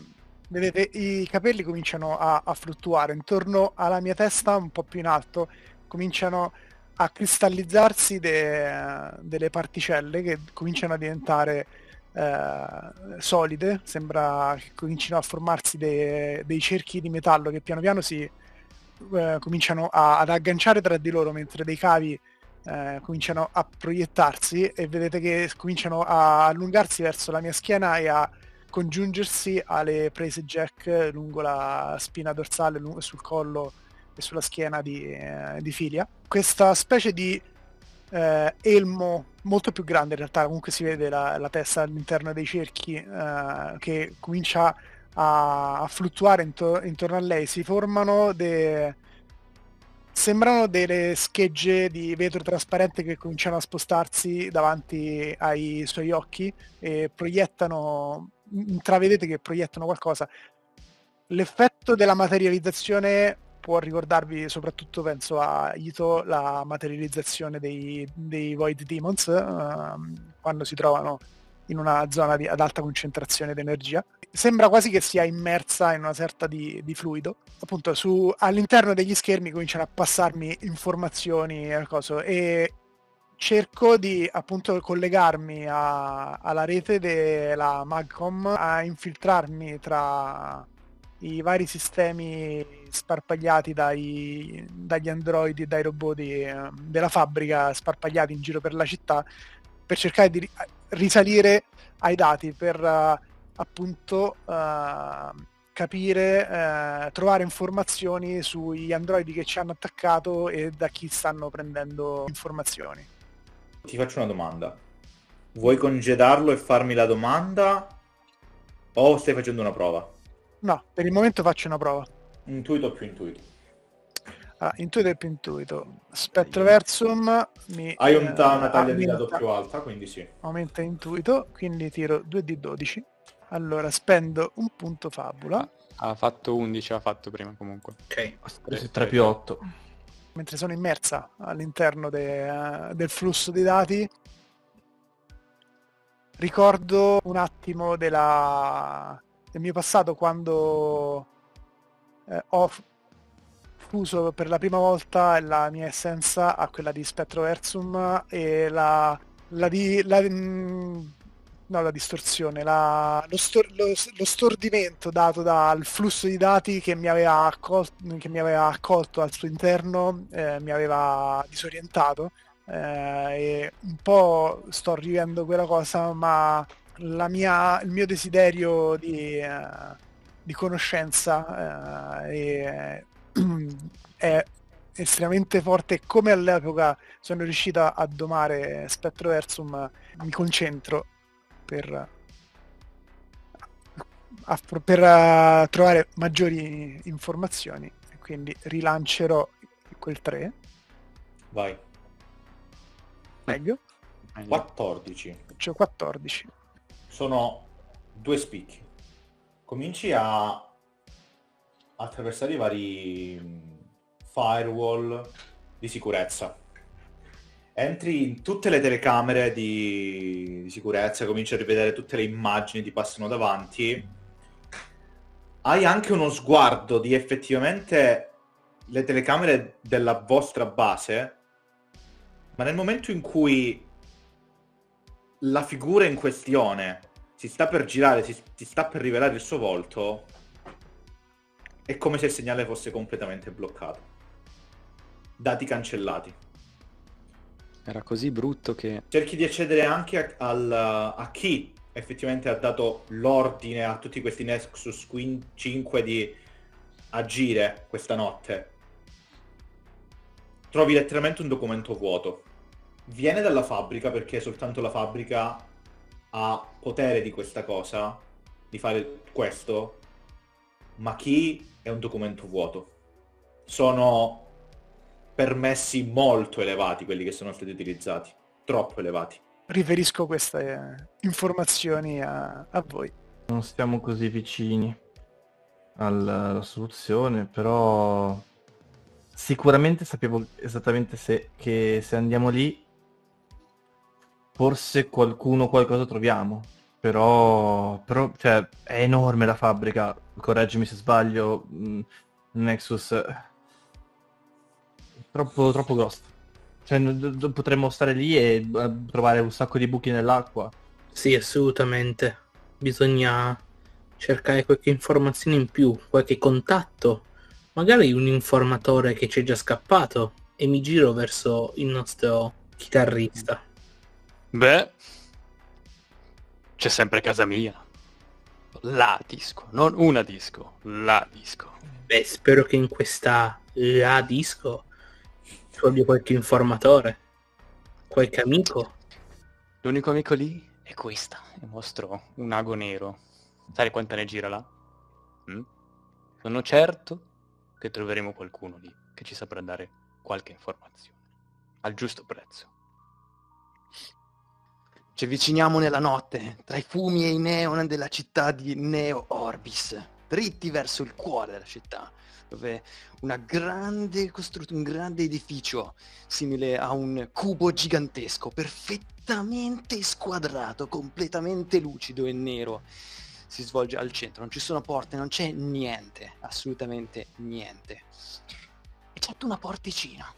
vedete i capelli cominciano a, a fluttuare intorno alla mia testa, un po' più in alto, cominciano a cristallizzarsi de- delle particelle che cominciano a diventare eh, solide, sembra che comincino a formarsi de- dei cerchi di metallo che piano piano si eh, cominciano a- ad agganciare tra di loro mentre dei cavi eh, cominciano a proiettarsi e vedete che cominciano a allungarsi verso la mia schiena e a congiungersi alle prese jack lungo la spina dorsale, lungo- sul collo e sulla schiena di, eh, di Filia. Questa specie di eh, elmo molto più grande in realtà, comunque si vede la, la testa all'interno dei cerchi eh, che comincia a, a fluttuare intor- intorno a lei, si formano de- sembrano delle schegge di vetro trasparente che cominciano a spostarsi davanti ai suoi occhi e proiettano, intravedete che proiettano qualcosa. L'effetto della materializzazione può ricordarvi soprattutto, penso a Ito, la materializzazione dei, dei Void Demons ehm, quando si trovano in una zona di- ad alta concentrazione di energia. Sembra quasi che sia immersa in una sorta di, di fluido. Appunto, su, all'interno degli schermi cominciano a passarmi informazioni e coso, e cerco di appunto collegarmi a- alla rete della Magcom, a infiltrarmi tra i vari sistemi sparpagliati dai- dagli androidi e dai robot di, eh, della fabbrica sparpagliati in giro per la città per cercare di ri- risalire ai dati per eh, appunto eh, capire, eh, trovare informazioni sugli androidi che ci hanno attaccato e da chi stanno prendendo informazioni. Ti faccio una domanda. Vuoi congedarlo e farmi la domanda o stai facendo una prova? No, per il momento faccio una prova. Intuito o più intuito? Ah, intuito e più intuito. Spettroversum mi... Hai un ta- eh, una taglia di dado aumenta- più alta, quindi sì. Aumenta intuito, quindi tiro 2 di 12. Allora spendo un punto fabula, Ha fatto 11, ha fatto prima comunque. Ok. 3 più 8. mentre sono immersa all'interno de- del flusso dei dati. Ricordo un attimo della- del mio passato quando eh, ho fuso per la prima volta la mia essenza a quella di Spectroversum e la, la, di, la, mm, no, la distorsione, la- lo, stor- lo- lo stordimento dato dal flusso di dati che mi aveva, accol- che mi aveva accolto al suo interno eh, mi aveva disorientato eh, e un po' sto rivivendo quella cosa ma mia- il mio desiderio di, eh, di conoscenza eh, è, [clears throat] è estremamente forte. Come all'epoca sono riuscita a domare Spectroversum mi concentro per, per eh, trovare maggiori informazioni e quindi rilancerò quel 3 Vai. meglio. 14. cioè 14 Sono due spicchi. Cominci a attraversare i vari mm, firewall di sicurezza. Entri in tutte le telecamere di, di sicurezza, cominci a rivedere tutte le immagini, ti passano davanti. Hai anche uno sguardo di effettivamente le telecamere della vostra base, ma nel momento in cui la figura in questione si sta per girare, si, si sta per rivelare il suo volto, è come se il segnale fosse completamente bloccato. Dati cancellati. Era così brutto che... Cerchi di accedere anche a, al- a chi effettivamente ha dato l'ordine a tutti questi Nexus 5 di agire questa notte. Trovi letteralmente un documento vuoto. Viene dalla fabbrica perché soltanto la fabbrica ha potere di questa cosa, di fare questo, ma chi è un documento vuoto. Sono permessi molto elevati quelli che sono stati utilizzati, troppo elevati. riferisco queste eh, informazioni a, a voi Non stiamo così vicini alla, alla soluzione, però sicuramente sapevo esattamente se, che se andiamo lì forse qualcuno qualcosa troviamo. Però, però cioè, è enorme la fabbrica, correggimi se sbaglio, mh, Nexus eh, troppo, troppo grosso. Cioè, potremmo stare lì e eh, trovare un sacco di buchi nell'acqua. Sì, assolutamente. Bisogna cercare qualche informazione in più, qualche contatto, magari un informatore che ci è già scappato e mi giro verso il nostro chitarrista. Beh, c'è sempre casa mia. La disco, non una disco, la disco. Beh, spero che in questa la disco ci abbia qualche informatore, qualche amico. L'unico amico lì è questa. E mostro un ago nero. Sai quanta ne gira là? Mm? Sono certo che troveremo qualcuno lì che ci saprà dare qualche informazione. Al giusto prezzo. Ci avviciniamo nella notte, tra i fumi e i neon della città di Neo Orbis, dritti verso il cuore della città, dove grande costru- un grande edificio simile a un cubo gigantesco, perfettamente squadrato, completamente lucido e nero, si svolge al centro. Non ci sono porte, non c'è niente, assolutamente niente. Eccetto una porticina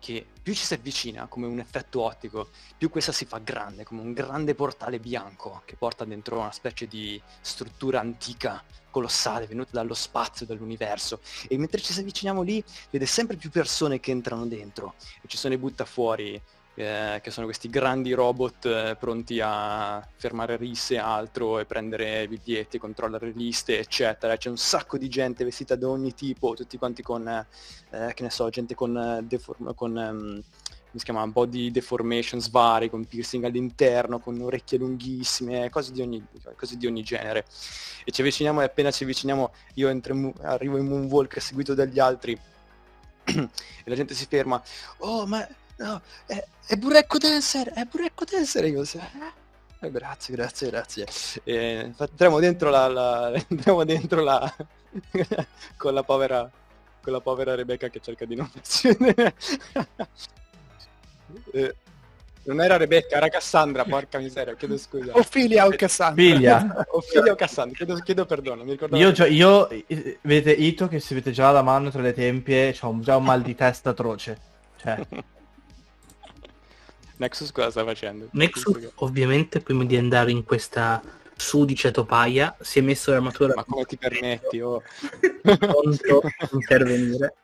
che più ci si avvicina come un effetto ottico, più questa si fa grande, come un grande portale bianco che porta dentro una specie di struttura antica, colossale, venuta dallo spazio, dall'universo. E mentre ci si avviciniamo lì, vede sempre più persone che entrano dentro e ci sono i buttafuori, eh, che sono questi grandi robot eh, pronti a fermare risse e altro e prendere biglietti, controllare liste, eccetera. C'è un sacco di gente vestita da ogni tipo, tutti quanti con, eh, che ne so, gente con, eh, deform- con come si chiama, body deformations vari, con piercing all'interno, con orecchie lunghissime, cose di ogni, cose di ogni genere. E ci avviciniamo e appena ci avviciniamo io entro arrivo in Moonwalk seguito dagli altri [clears throat] e la gente si ferma. Oh, ma no, è, è Burrecco Dancer, è Burrecco Dancer. Io, eh, eh, grazie, grazie, grazie. E, entriamo dentro la, la [laughs] entriamo dentro la [laughs] con la povera con la povera Rebecca che cerca di non [laughs] eh, non era Rebecca, era Cassandra, porca miseria, chiedo scusa. Ophelia o Cassandra. Figlia. Ophelia o Cassandra, chiedo, chiedo perdono, mi ricordavo. Io, già- io, eh, vedete Ito che si vede già la mano tra le tempie, c'ho un- già un mal di testa atroce. Cioè, Nexus cosa sta facendo? Nexus ovviamente prima di andare in questa sudice topaia si è messo l'armatura Ma come ti permetti? Oh. pronto a [laughs] intervenire.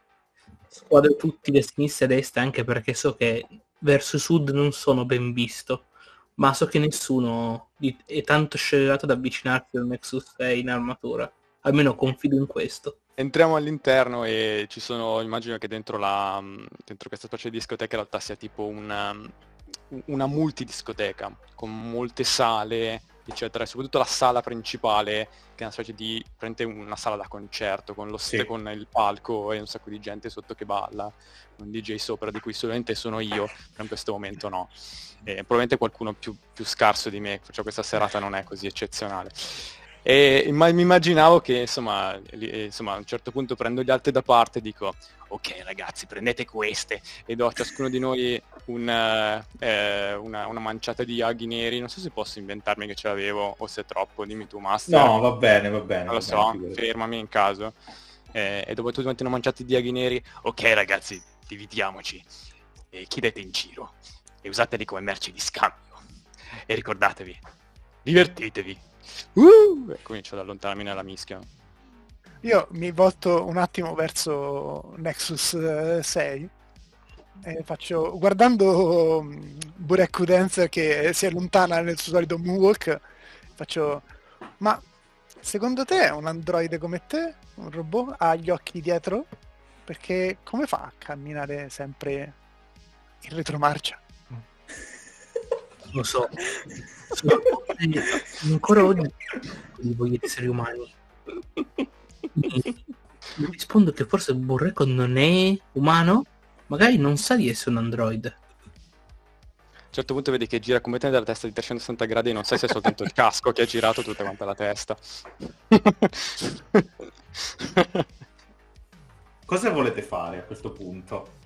Squadro tutti da sinistra e destra anche perché so che verso sud non sono ben visto. Ma so che nessuno è tanto scellerato da avvicinarsi al Nexus 6 in armatura. Almeno confido in questo. Entriamo all'interno e ci sono, immagino che dentro, la, dentro questa specie di discoteca in realtà sia tipo una, una multidiscoteca con molte sale, eccetera, e soprattutto la sala principale che è una specie di una sala da concerto con lo Sì. st- con il palco e un sacco di gente sotto che balla, un DJ sopra di cui solamente sono io, però in questo momento no. E probabilmente qualcuno più, più scarso di me, cioè questa serata non è così eccezionale. E mi immaginavo che insomma, li- eh, insomma a un certo punto prendo gli altri da parte e dico ok ragazzi prendete queste e do a ciascuno di noi un, eh, eh, una, una manciata di aghi neri, non so se posso inventarmi che ce l'avevo o se è troppo, dimmi tu master. No, va bene, va bene. Non lo so, bene, fermami in caso. Eh, e dopo tutti quanti hanno mangiato di aghi neri, ok ragazzi, dividiamoci e chiedete in giro e usateli come merce di scambio. E ricordatevi, divertitevi. Uh! E comincio ad allontanarmi nella mischia. Io mi volto un attimo verso Nexus eh, 6 e faccio, guardando mm, Bureku Dancer che si allontana nel suo solito moonwalk, faccio, ma secondo te un androide come te, un robot, ha gli occhi dietro? Perché come fa a camminare sempre in retromarcia? Lo so. Sono ancora oggi voi esseri umani. [laughs] Mi rispondo che forse Burreco non è umano, magari non sa di essere un android. A un certo punto vedi che gira completamente dalla testa di 360 gradi e non sai se è soltanto il casco che ha girato tutta quanta la testa. Cosa volete fare a questo punto?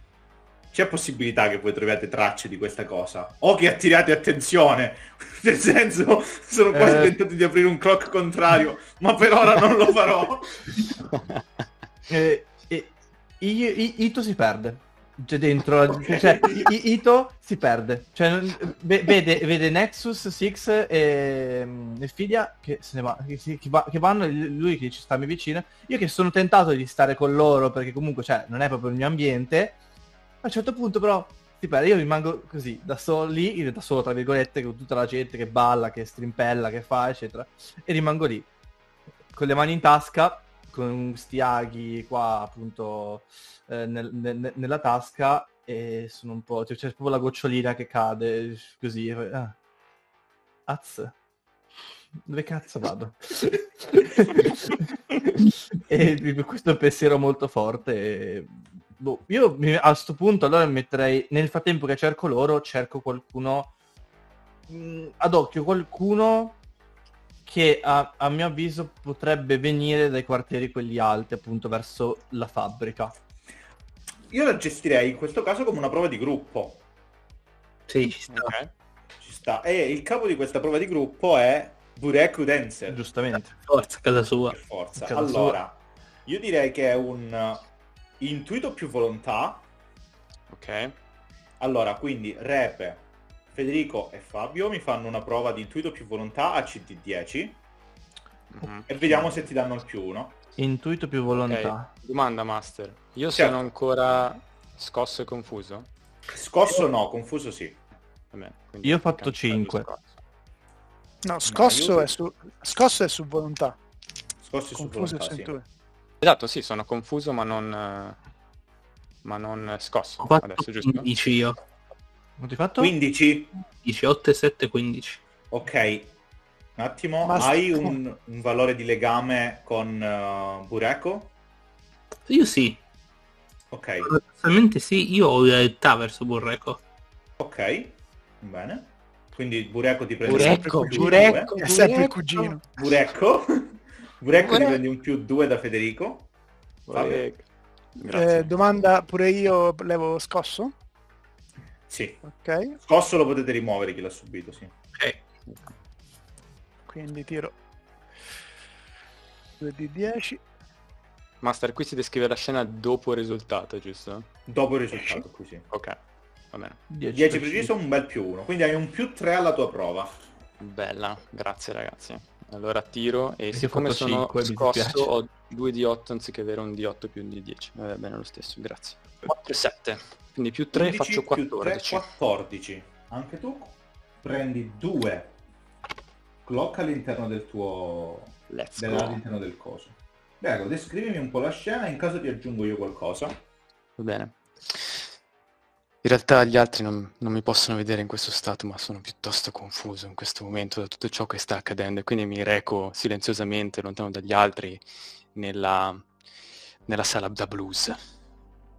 C'è possibilità che voi troviate tracce di questa cosa? O che attiriate attenzione? [laughs] Nel senso, sono quasi Eh. tentato di aprire un clock contrario, ma per ora non lo farò. [laughs] eh, eh, Ito si perde. Cioè dentro, cioè, I- I- Ito si perde. Cioè, non- ve- vede, vede Nexus, Six e, mm, e Fidia che se ne va, che, che va- che vanno, lui che ci sta mi vicino. Io che sono tentato di stare con loro perché comunque cioè, non è proprio il mio ambiente. A un certo punto però si perde. Io rimango così, da solo lì, da solo tra virgolette, con tutta la gente che balla, che strimpella, che fa, eccetera. E rimango lì, con le mani in tasca, con sti aghi qua appunto eh, nel- nel- nella tasca e sono un po'... Cioè, c'è proprio la gocciolina che cade così. ah. Az. Dove cazzo vado? [laughs] e questo pensiero molto forte. Boh, io a sto punto allora metterei nel frattempo che cerco loro, cerco qualcuno mh, ad occhio, qualcuno che a, a mio avviso potrebbe venire dai quartieri quelli alti, appunto verso la fabbrica. Io la gestirei in questo caso come una prova di gruppo. Sì, ci sta. Ok. Ci sta. E il capo di questa prova di gruppo è Bureku Denser. Giustamente. Forza, casa sua. Forza. Casa Allora, io direi che è un intuito più volontà. Ok. Allora, quindi Repe, Federico e Fabio mi fanno una prova di intuito più volontà a CD10 Mhm. e vediamo se ti danno il più uno. Intuito più volontà. Ok, Domanda master. Io Certo. sono ancora scosso e confuso? Scosso no, confuso sì. Vabbè, Io ho fatto cancello 5. scosso. No, scosso, io- è, su, scosso è su volontà, su confuso è volontà, su sì. Esatto, sì, sono confuso ma non... eh, ma non scosso. Ho fatto Adesso, giusto? 15 io. Quanto hai fatto? 15? 15, 8 e 7, 15. Ok. Un attimo, Ma- hai un, un valore di legame con uh, Bureko? Io sì. Ok, Paradossalmente sì, io ho loyalità verso Burreco. ok, bene. Quindi Bureco ti prende Burecco, un più Burecco. due. È sempre cugino. Burecco. Ti Burecco. prendi un più 2 da Federico. Eh, domanda pure io levo scosso. Sì. Ok, Scosso lo potete rimuovere chi l'ha subito, sì. Ok. quindi tiro 2 di 10. Master, qui si descrive la scena dopo il risultato, giusto? Dopo il risultato, così. Ok, va bene. 10 preciso, un bel più 1. Quindi hai un più 3 alla tua prova. Bella, grazie ragazzi. Allora tiro e ho siccome sono cinque, mi scosso dispiace. ho 2 di 8 anziché avere un di 8 più un di 10. Va bene lo stesso, grazie. 4 e 7. Quindi più 3 15 faccio più 14. 3, 14. Anche tu prendi 2 clock all'interno del tuo... Let's all'interno del coso. Prego, descrivimi un po' la scena, in caso ti aggiungo io qualcosa. Va bene. In realtà gli altri non, non mi possono vedere in questo stato, ma sono piuttosto confuso in questo momento da tutto ciò che sta accadendo e quindi mi reco silenziosamente, lontano dagli altri, nella, nella sala da blues.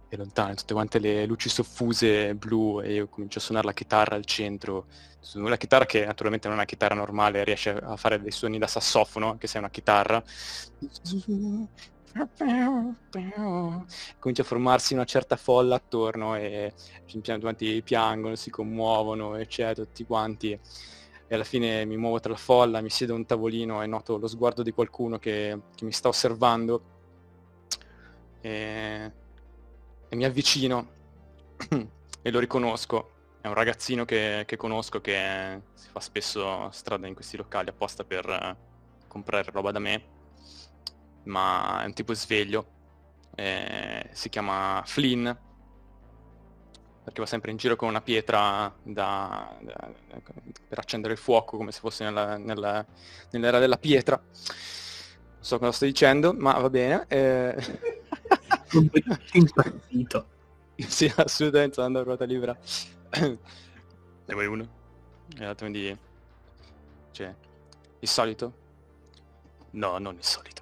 E lontano, tutte quante le luci soffuse blu e io comincio a suonare la chitarra al centro. Una chitarra che naturalmente non è una chitarra normale, riesce a fare dei suoni da sassofono, anche se è una chitarra comincia a formarsi una certa folla attorno e tutti piangono, si commuovono, eccetera, tutti quanti. E alla fine mi muovo tra la folla, mi siedo a un tavolino e noto lo sguardo di qualcuno che, che mi sta osservando. E, e mi avvicino [clears throat] e lo riconosco. È un ragazzino che, che conosco che si fa spesso strada in questi locali apposta per eh, comprare roba da me ma è un tipo sveglio, eh, si chiama Flynn, perché va sempre in giro con una pietra da- da- per accendere il fuoco, come se fosse nella- nella- nell'era della pietra. Non so cosa sto dicendo, ma va bene. eh. Impazzito. [laughs] sì, assolutamente, sto andando a ruota libera. [coughs] ne vuoi uno? E l'altro mi dice, cioè, il solito? No, non il solito.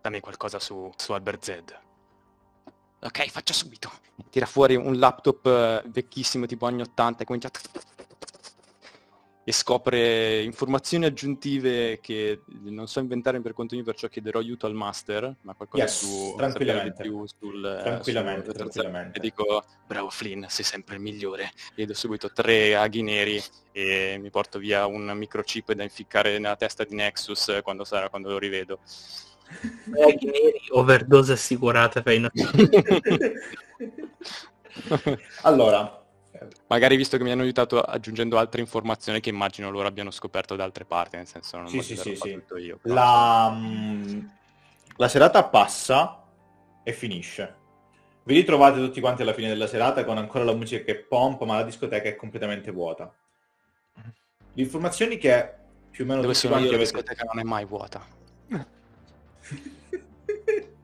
Dammi qualcosa su, su Albert Z. Ok, faccio subito. Tira fuori un laptop eh, vecchissimo tipo anni 80 e comincia a... e scopre informazioni aggiuntive che non so inventare per conto mio, perciò chiederò aiuto al master, ma qualcosa Yes, su tranquillamente. più sul eh, Tranquillamente, sul- tranquillamente. E dico, bravo Flynn, sei sempre il migliore. Gli do subito tre aghi neri e mi porto via un microchip da inficcare nella testa di Nexus quando sarà, quando lo rivedo. Draghi neri, overdose assicurata per i nostri... [laughs] allora, Magari visto che mi hanno aiutato aggiungendo altre informazioni che immagino loro abbiano scoperto da altre parti, nel senso non Sì, sì, sì, sì. fatto io. però- la, mm, la serata passa e finisce. Vi ritrovate tutti quanti alla fine della serata con ancora la musica che pompa, ma la discoteca è completamente vuota. Le informazioni che più o meno Dove sono io la discoteca non è mai vuota.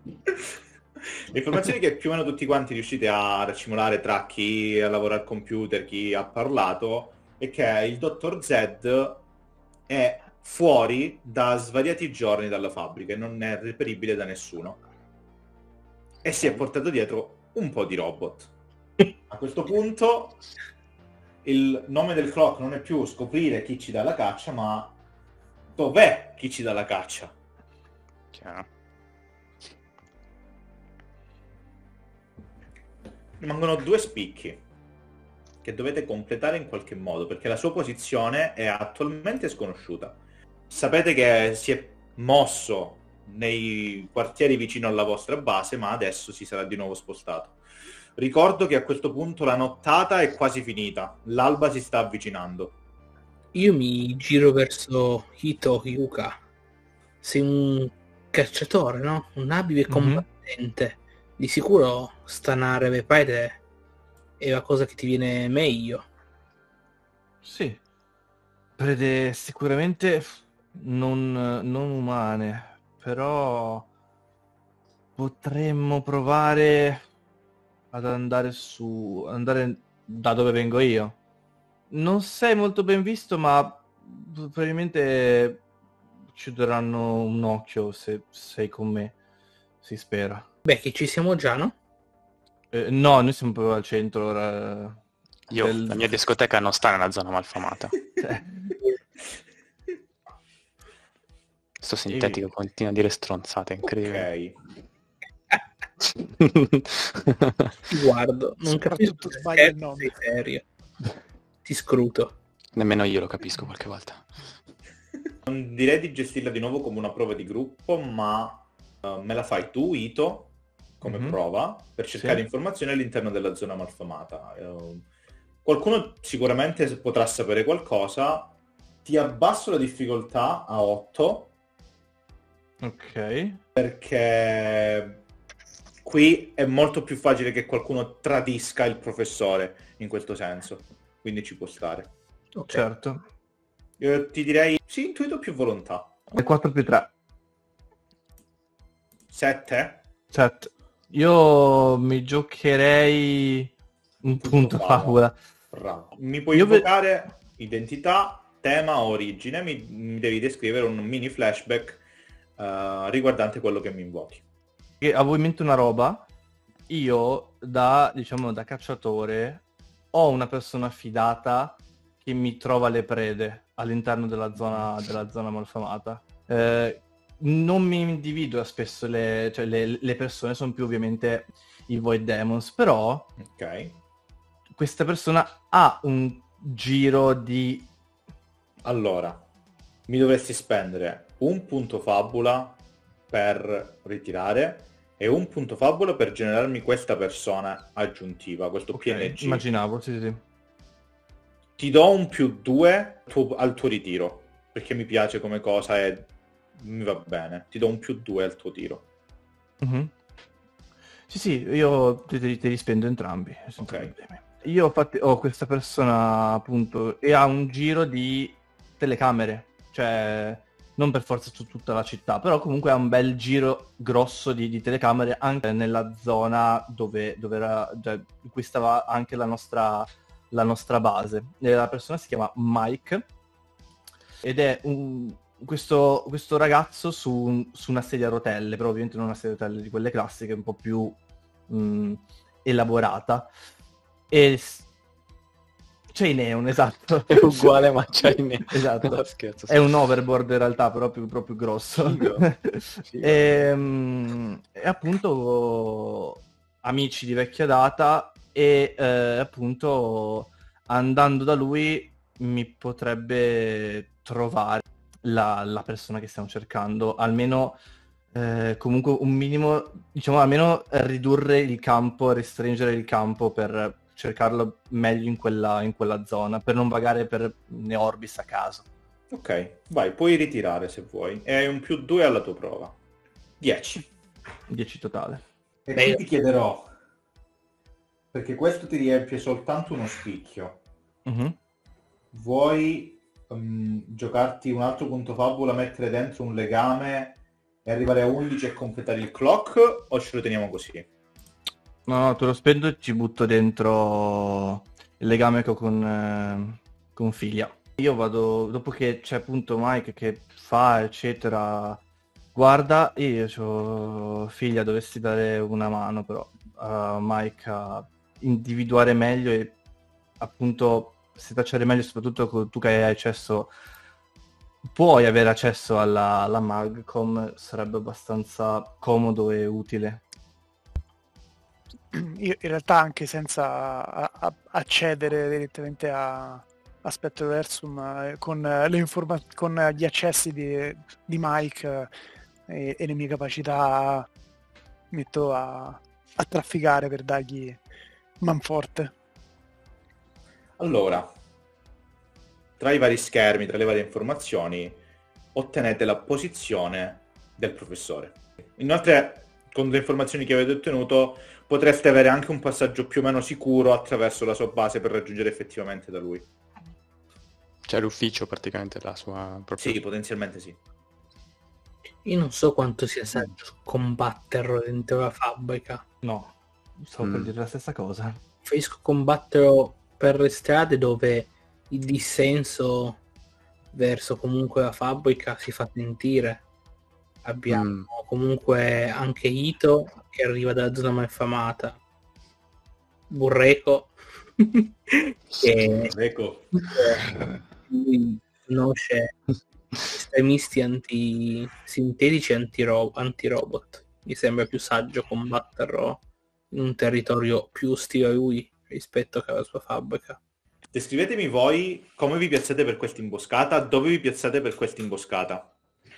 Le informazioni che più o meno tutti quanti riuscite a racimolare tra chi ha lavorato al computer, chi ha parlato, è che il dottor Z è fuori da svariati giorni dalla fabbrica e non è reperibile da nessuno. E si è portato dietro un po' di robot. [laughs] A questo punto il nome del clock non è più scoprire chi ci dà la caccia, ma dov'è chi ci dà la caccia? Chiaro. Rimangono due spicchi che dovete completare in qualche modo perché la sua posizione è attualmente sconosciuta. Sapete che si è mosso nei quartieri vicino alla vostra base, ma adesso si sarà di nuovo spostato. Ricordo che a questo punto la nottata è quasi finita, l'alba si sta avvicinando. Io mi giro verso Hito Hyuka. Sei un cacciatore, no? Un abile Mhm. combattente. Di sicuro stanare Vepide è la cosa che ti viene meglio. Sì. Prede sicuramente non, non umane, però potremmo provare ad andare su, andare da dove vengo io. Non sei molto ben visto, ma probabilmente ci daranno un occhio se sei con me, si spera. Beh, che ci siamo già, no? Eh, no, noi siamo proprio al centro ora. Io, del- la mia discoteca non sta nella zona malfamata. [laughs] Sto sintetico continua a dire stronzate, è incredibile. Ok. [laughs] Ti guardo, non capisco sbaglia il nome. serio. Ti scruto. Nemmeno io lo capisco qualche volta. Non direi di gestirla di nuovo come una prova di gruppo, ma eh, me la fai tu, Ito, come Mhm. prova, per cercare Sì. informazioni all'interno della zona malfamata. Eh, qualcuno sicuramente potrà sapere qualcosa. Ti abbasso la difficoltà a 8 ok. perché qui è molto più facile che qualcuno tradisca il professore in questo senso, quindi ci può stare. Ok. Certo. Io ti direi sì, intuito più volontà. È 4 più 3. 7? 7. Io mi giocherei un Punto favola. Bravo. Mi puoi Io ve- identità, tema, origine, mi, mi devi descrivere un mini flashback eh, riguardante quello che mi invochi. Che avevo in mente una roba. Io da, diciamo, da cacciatore ho una persona fidata che mi trova le prede all'interno della zona, della zona malfamata. Eh, non mi individua spesso le, cioè le, le persone, sono più ovviamente i Void Demons, però Ok. questa persona ha un giro di... Allora, mi dovresti spendere un punto fabula per ritirare e un punto fabula per generarmi questa persona aggiuntiva, questo Ok, PNG. Immaginavo, sì, sì, sì. Ti do un più due tu- al tuo ritiro, perché mi piace come cosa e mi va bene. Ti do un più due al tuo tiro. Mhm. Sì, sì, io te, te- te li spendo entrambi. senza Ok. problemi. Io ho, fatti- ho questa persona appunto e ha un giro di telecamere, cioè non per forza su tutta la città, però comunque ha un bel giro grosso di, di telecamere anche nella zona dove, dove era, cioè, in cui stava anche la nostra, la nostra base. E la persona si chiama Mike ed è un, questo, questo ragazzo su, un- su una sedia a rotelle, però ovviamente non una sedia a rotelle di quelle classiche, un po' più mh, elaborata. E c'è i neon, esatto. [laughs] È uguale ma c'è in nero. Esatto. No, scherzo. È un overboard in realtà, però più, proprio grosso. Figo. [laughs] e, mm, e appunto amici di vecchia data e eh, appunto andando da lui mi potrebbe trovare la, la persona che stiamo cercando, almeno eh, comunque un minimo, diciamo almeno ridurre il campo, restringere il campo per cercarlo meglio in quella, in quella zona, per non vagare per Neorbis a caso. Ok, vai, puoi ritirare se vuoi. E hai un più 2 alla tua prova. 10. 10 totale. E Beh, ti chiederò, perché questo ti riempie soltanto uno spicchio. Mhm. Vuoi mm, giocarti un altro punto fabula, mettere dentro un legame e arrivare a 11 e completare il clock o ce lo teniamo così? No, no, te lo spendo e ci butto dentro il legame che ho con, eh, con figlia. Io vado, dopo che c'è appunto Mike che fa, eccetera, guarda, io ho figlia, dovessi dare una mano però a Mike a individuare meglio e appunto setacciare meglio, soprattutto tu che hai accesso, puoi avere accesso alla, alla Magcom, sarebbe abbastanza comodo e utile. Io in realtà anche senza a- a- accedere direttamente a, a Spectroversum eh, con, le informa- con gli accessi di, di Mike eh, e, e le mie capacità metto a, a trafficare per dargli manforte. Allora, tra i vari schermi, tra le varie informazioni, ottenete la posizione del professore. Inoltre, con le informazioni che avete ottenuto, potreste avere anche un passaggio più o meno sicuro attraverso la sua base per raggiungere effettivamente da lui. C'è l'ufficio praticamente la sua proprio... Sì, potenzialmente sì. Io non so quanto sia saggio combatterlo dentro la fabbrica. No, stavo per Mm. dire la stessa cosa. Preferisco combatterlo per le strade dove il dissenso verso comunque la fabbrica si fa sentire. Abbiamo Mm. comunque anche Ito che arriva dalla zona malfamata. Burreco [laughs] che Ecco. lui conosce estremisti anti-sintetici e antiro- anti-robot. Mi sembra più saggio combatterlo in un territorio più ostile a lui rispetto che alla sua fabbrica. Descrivetemi voi come vi piazzate per questa imboscata, dove vi piazzate per questa imboscata.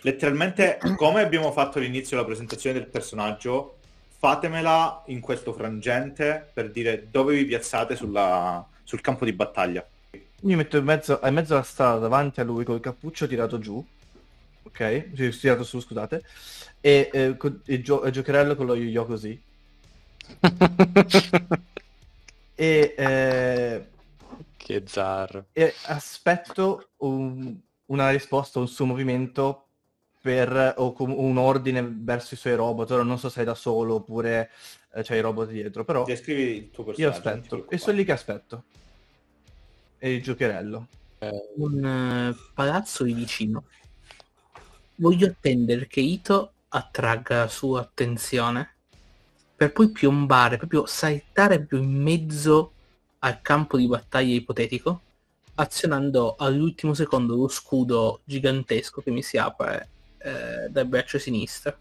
Letteralmente, [clears throat] come abbiamo fatto all'inizio della presentazione del personaggio, fatemela in questo frangente per dire dove vi piazzate sulla- sul campo di battaglia. Io mi metto in mezzo, in mezzo alla strada davanti a lui col cappuccio tirato giù. Ok? Tirato su, scusate. E eh, con- il, gio- il giocherello con lo yo-yo così. [laughs] E, eh, che zarro. e aspetto un- una risposta, un suo movimento per, o com- un ordine verso i suoi robot. Ora non so se è da solo oppure eh, c'è i robot dietro, però Descrivi il tuo io personaggio. ti aspetto. E sono lì che aspetto. E il giocherello. Un eh, palazzo lì vicino. Voglio attendere che Ito attragga la sua attenzione per poi piombare, proprio saltare proprio in mezzo al campo di battaglia ipotetico, azionando all'ultimo secondo lo scudo gigantesco che mi si apre eh, dal braccio sinistro.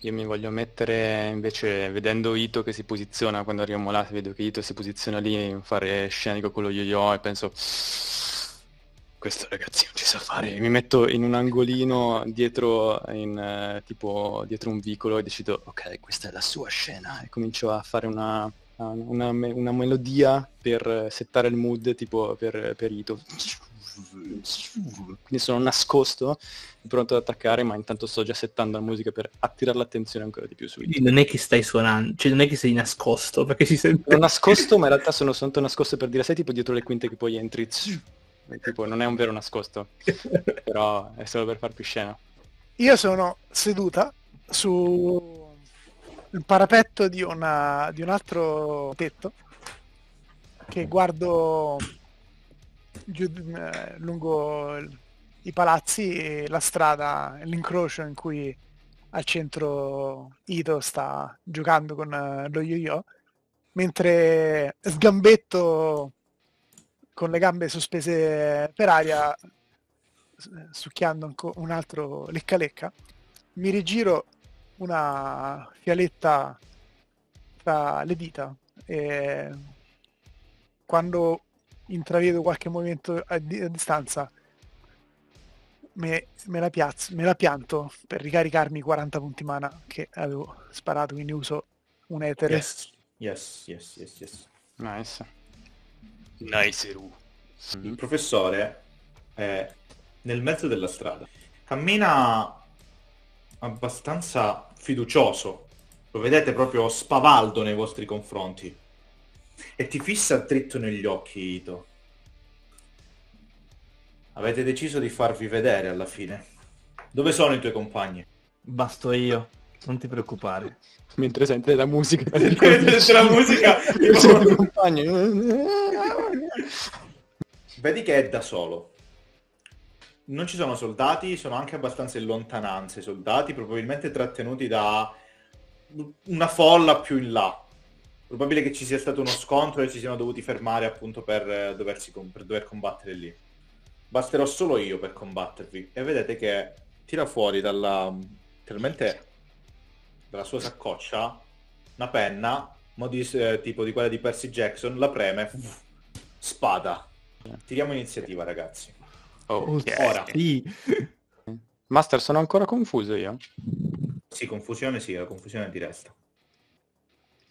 Io mi voglio mettere invece, vedendo Ito che si posiziona, quando arriviamo là, vedo che Ito si posiziona lì in fare scenico con lo yo-yo e penso, questo ragazzino ci sa fare. Mi metto in un angolino dietro, in, eh, tipo, dietro un vicolo e decido, ok, questa è la sua scena. E comincio a fare una, una, una melodia per settare il mood, tipo per, per Ito. Quindi sono nascosto, pronto ad attaccare, ma intanto sto già settando la musica per attirare l'attenzione ancora di più su Ito. Non è che stai suonando, cioè non è che sei nascosto, perché si sente... Sono nascosto, ma in realtà sono soltanto nascosto per dire, sai tipo dietro le quinte che poi entri. Tipo, non è un vero nascosto, però è solo per far più scena. Io sono seduta su il parapetto di, una- di un altro tetto che guardo giù, eh, lungo i palazzi e la strada, l'incrocio in cui al centro Ito sta giocando con eh, lo yo-yo, mentre sgambetto con le gambe sospese per aria, succhiando un altro lecca lecca, mi rigiro una fialetta tra le dita e quando intravedo qualche movimento a, di- a distanza me, me la piazzo, me la pianto per ricaricarmi i 40 punti mana che avevo sparato, quindi uso un etere. Yes, yes, yes, yes, yes. Nice. Nice, Ru. Il professore è nel mezzo della strada. Cammina abbastanza fiducioso. Lo vedete proprio spavaldo nei vostri confronti. E ti fissa dritto negli occhi, Ito. Avete deciso di farvi vedere alla fine. Dove sono i tuoi compagni? Basto io, non ti preoccupare. Mentre sente la musica. [laughs] C'è la musica. Sente i compagni. Vedi che è da solo. Non ci sono soldati, sono anche abbastanza in lontananza i soldati, probabilmente trattenuti da una folla più in là. Probabile che ci sia stato uno scontro e si siano dovuti fermare appunto per, eh, doversi per dover combattere lì. Basterò solo io per combattervi. E vedete che tira fuori dalla... letteralmente dalla sua saccoccia una penna, modi, eh, tipo di quella di Percy Jackson, la preme, [laughs] spada. Tiriamo iniziativa, ragazzi. Ok. Ora. Sì. Master, sono ancora confuso io. Sì, confusione sì, la confusione ti resta.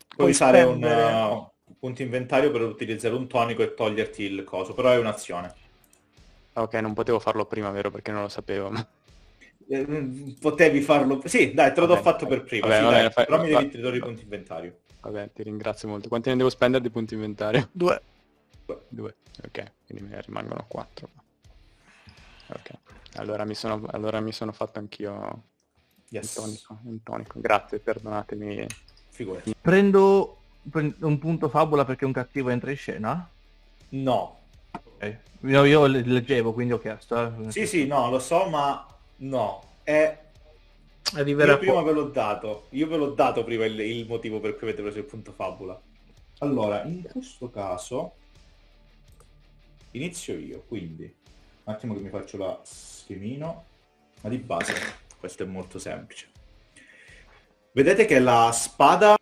Puoi Puoi usare un uh, punto inventario per utilizzare un tonico e toglierti il coso, però è un'azione. Ok, non potevo farlo prima, vero? Perché non lo sapevo. Eh, Potevi farlo... Sì, dai, te lo do Vabbè, fatto per prima, vabbè, sì, vabbè, dai, fai- però mi devi tirare i punti inventario. Vabbè, ti ringrazio molto. Quanti ne devo spendere di punti inventario? Due. Due. Ok, quindi me ne rimangono quattro. Ok. Allora mi sono, allora mi sono fatto anch'io un Yes, tonico, un tonico. Grazie, perdonatemi. figurati. Prendo prendo un punto fabula perché un cattivo entra in scena. No. Ok. Io, io le- leggevo, quindi ho chiesto. eh. Sì, sì, no, lo so, ma no. È... Arriverà Io prima ve l'ho dato. Io ve l'ho dato prima il, il motivo per cui avete preso il punto fabula. Allora, in questo caso inizio io, quindi un attimo che mi faccio la schemino, ma di base questo è molto semplice. Vedete che la spada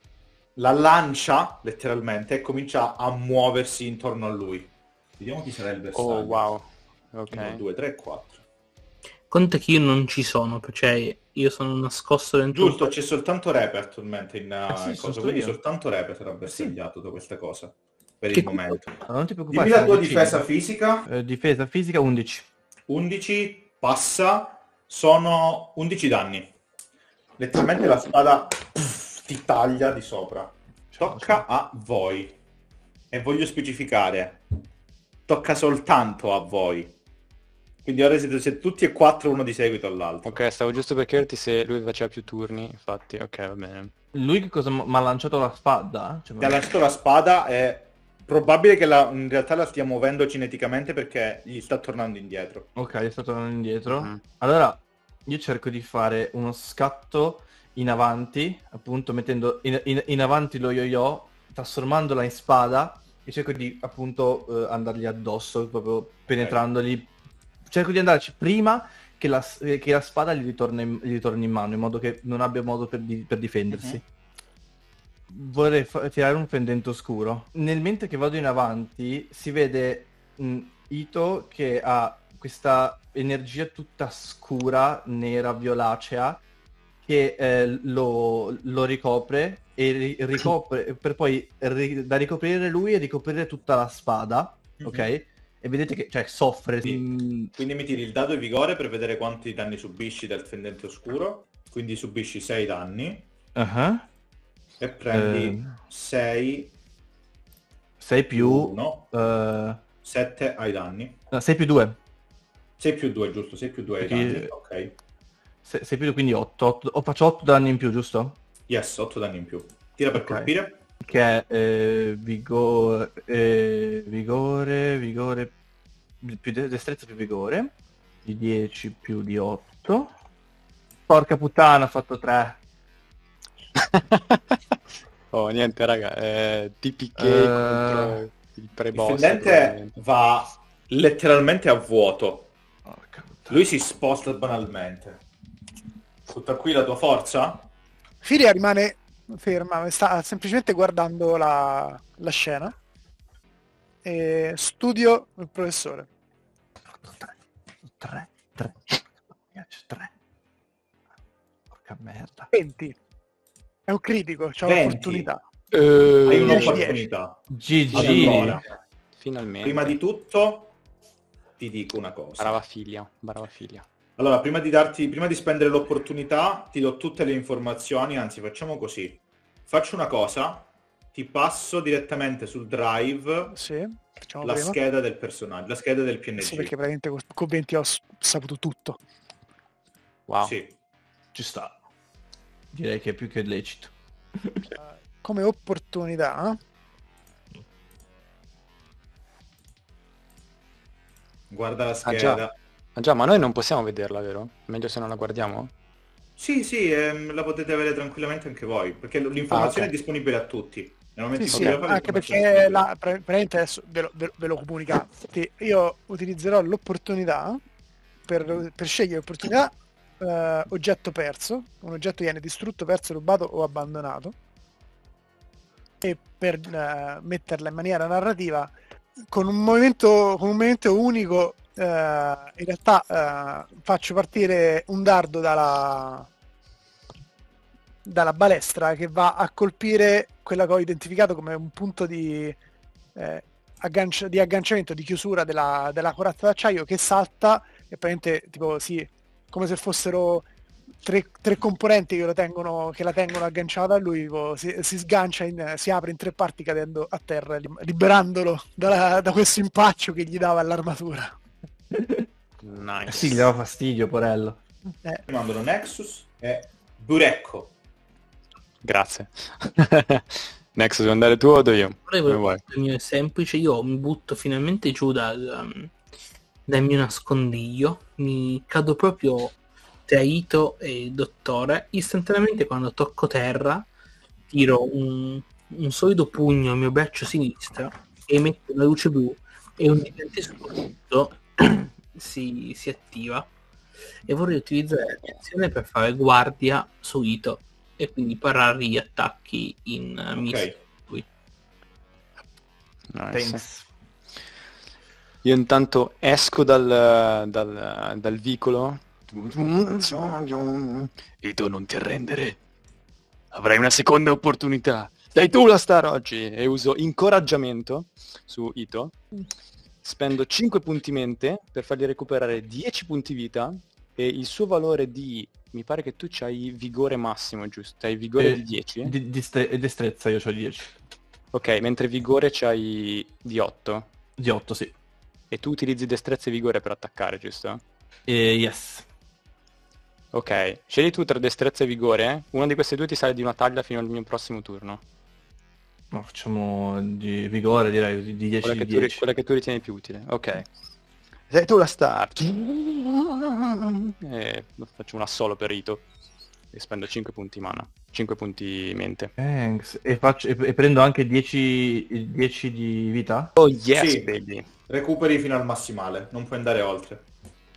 la lancia letteralmente e comincia a muoversi intorno a lui. Vediamo chi sarà il bersaglio. Oh wow. 1, Ok. 2, 3, 4. Conta che io non ci sono, cioè io sono nascosto dentro un Giusto, c'è soltanto Rep attualmente in Eh sì, in sono cosa, quindi io. soltanto Rep sarà bersagliato da questa cosa per Che il momento. Ma non ti preoccupare. Dimmi la tua difesa fisica, Eh, difesa fisica 11. 11, passa, sono 11 danni. Letteralmente la spada pff, ti taglia di sopra. Tocca a voi. E voglio specificare, tocca soltanto a voi. Quindi ora siete, siete tutti e quattro uno di seguito all'altro. Ok, stavo giusto per chiederti se lui faceva più turni, infatti, ok, va bene. Lui che cosa mi ha lanciato la spada? Cioè, Ti ha lanciato la spada è probabile che la- in realtà la stia muovendo cineticamente perché gli sta tornando indietro. Ok, è stato tornando indietro. Mhm. Allora, io cerco di fare uno scatto in avanti, appunto mettendo in, in- in avanti lo yo-yo, trasformandola in spada e cerco di appunto eh, andargli addosso, proprio penetrandoli. Cerco di andarci prima che la, eh, che la spada gli ritorni, in, gli ritorni in mano, in modo che non abbia modo per, di- per difendersi. Vorrei fa- tirare un fendente oscuro. Nel mentre che vado in avanti si vede mh, Ito che ha questa energia tutta scura, nera, violacea, che eh, lo, lo ricopre e ri- ricopre per poi ri- da ricoprire lui e ricoprire tutta la spada, ok? E vedete che cioè, soffre. Mm, Quindi mi tiri il dado di vigore per vedere quanti danni subisci dal fendente oscuro. Quindi subisci 6 danni uh-huh. e prendi Eh. 6 6 più... 1, eh, 7 ai danni. no, 6 più 2. 6 più 2, giusto? 6 più 2 ai Perché- danni. Ok. 6, più 2 quindi 8. o faccio 8 danni in più, giusto? Yes, 8 danni in più. Tira per Ok. colpire. Che è eh, vigore, eh, vigore, vigore, più de- destrezza più vigore, di 10 più di 8. Porca puttana, ho fatto 3. [laughs] oh, niente, raga, eh, TPK Eh, contro il Il pre-boss. fendente probabilmente. va letteralmente a vuoto. Porca puttana. Lui si sposta banalmente. Tutta qui la tua forza? Firia rimane ferma, sta semplicemente guardando la, la scena e studio il professore. 3, 3, 3. 3. Porca merda. 20. È un critico, 20. un'opportunità. Eh, Hai 10, un'opportunità. GG. Allora, Finalmente. prima di tutto ti dico una cosa. Brava figlia, brava figlia. Allora, prima di darti, prima di spendere l'opportunità, ti do tutte le informazioni, anzi facciamo così. Faccio una cosa, ti passo direttamente sul drive Sì, la prima. scheda del personaggio, la scheda del PNG. Sì, perché praticamente con- 20 ho saputo tutto. Wow. Sì. Ci sta. Direi che è più che lecito. [laughs] Come opportunità, Guarda la Ah, scheda. già. Ah, già, ma noi non possiamo vederla, vero? Meglio se non la guardiamo? Sì, sì, ehm, la potete avere tranquillamente anche voi, perché l'informazione Ah, ok. è disponibile a tutti. Momento sì, sì, anche perché la, praticamente adesso ve lo, ve ve lo comunicate. Io utilizzerò l'opportunità per, per scegliere l'opportunità eh, oggetto perso. Un oggetto viene distrutto, perso, rubato o abbandonato. E per eh, metterla in maniera narrativa, con un movimento, con un movimento unico, eh, in realtà eh, faccio partire un dardo dalla, dalla balestra che va a colpire quella che ho identificato come un punto di, eh, aggancio- di agganciamento, di chiusura della, della corazza d'acciaio che salta e praticamente tipo sì, come se fossero tre, tre componenti che, lo tengono, che la tengono agganciata a lui, tipo, si, si sgancia, in- si apre in tre parti cadendo a terra, li- liberandolo dalla- da questo impaccio che gli dava all'armatura. Nice. Sì, gli dava fastidio, porello. Eh, Mi mandano Nexus e Burecco. Grazie. [laughs] Nexus, vuoi andare tu o do io? Volevo-? Il mio è semplice, io mi butto finalmente giù dal, um, dal mio nascondiglio, mi cado proprio tra Ito e dottore, istantaneamente quando tocco terra tiro un, un solido pugno al mio braccio sinistro e emetto una luce blu e un gigantesco punto [clears throat] si, si attiva e vorrei utilizzare l'azione per fare guardia su Ito e quindi parare gli attacchi in uh, Ok. Lui. Nice. Io intanto esco dal, dal, dal vicolo. E tu non ti arrendere. Avrai una seconda opportunità. Sei tu la star oggi. E uso incoraggiamento su Ito. Spendo 5 punti mente per fargli recuperare 10 punti vita. E il suo valore di... Mi pare che tu c'hai vigore massimo, giusto? Hai vigore Eh, di 10? Di, di stre- e destrezza io ho 10. Ok, mentre vigore c'hai di 8. Di 8, sì. E tu utilizzi destrezza e vigore per attaccare, giusto? E yes. Ok, scegli tu tra destrezza e vigore. eh? Una di queste due ti sale di una taglia fino al mio prossimo turno. No, facciamo di vigore, direi, di di 10 Quella di che, tu, 10. quella che tu ritieni più utile. Ok. [laughs] Sei tu la star. E faccio un assolo per Ito. E spendo 5 punti mana. 5 punti mente. Thanks. E, faccio, e, e prendo anche 10, 10 di vita? Oh yes, Sì. baby. Recuperi fino al massimale, non puoi andare oltre.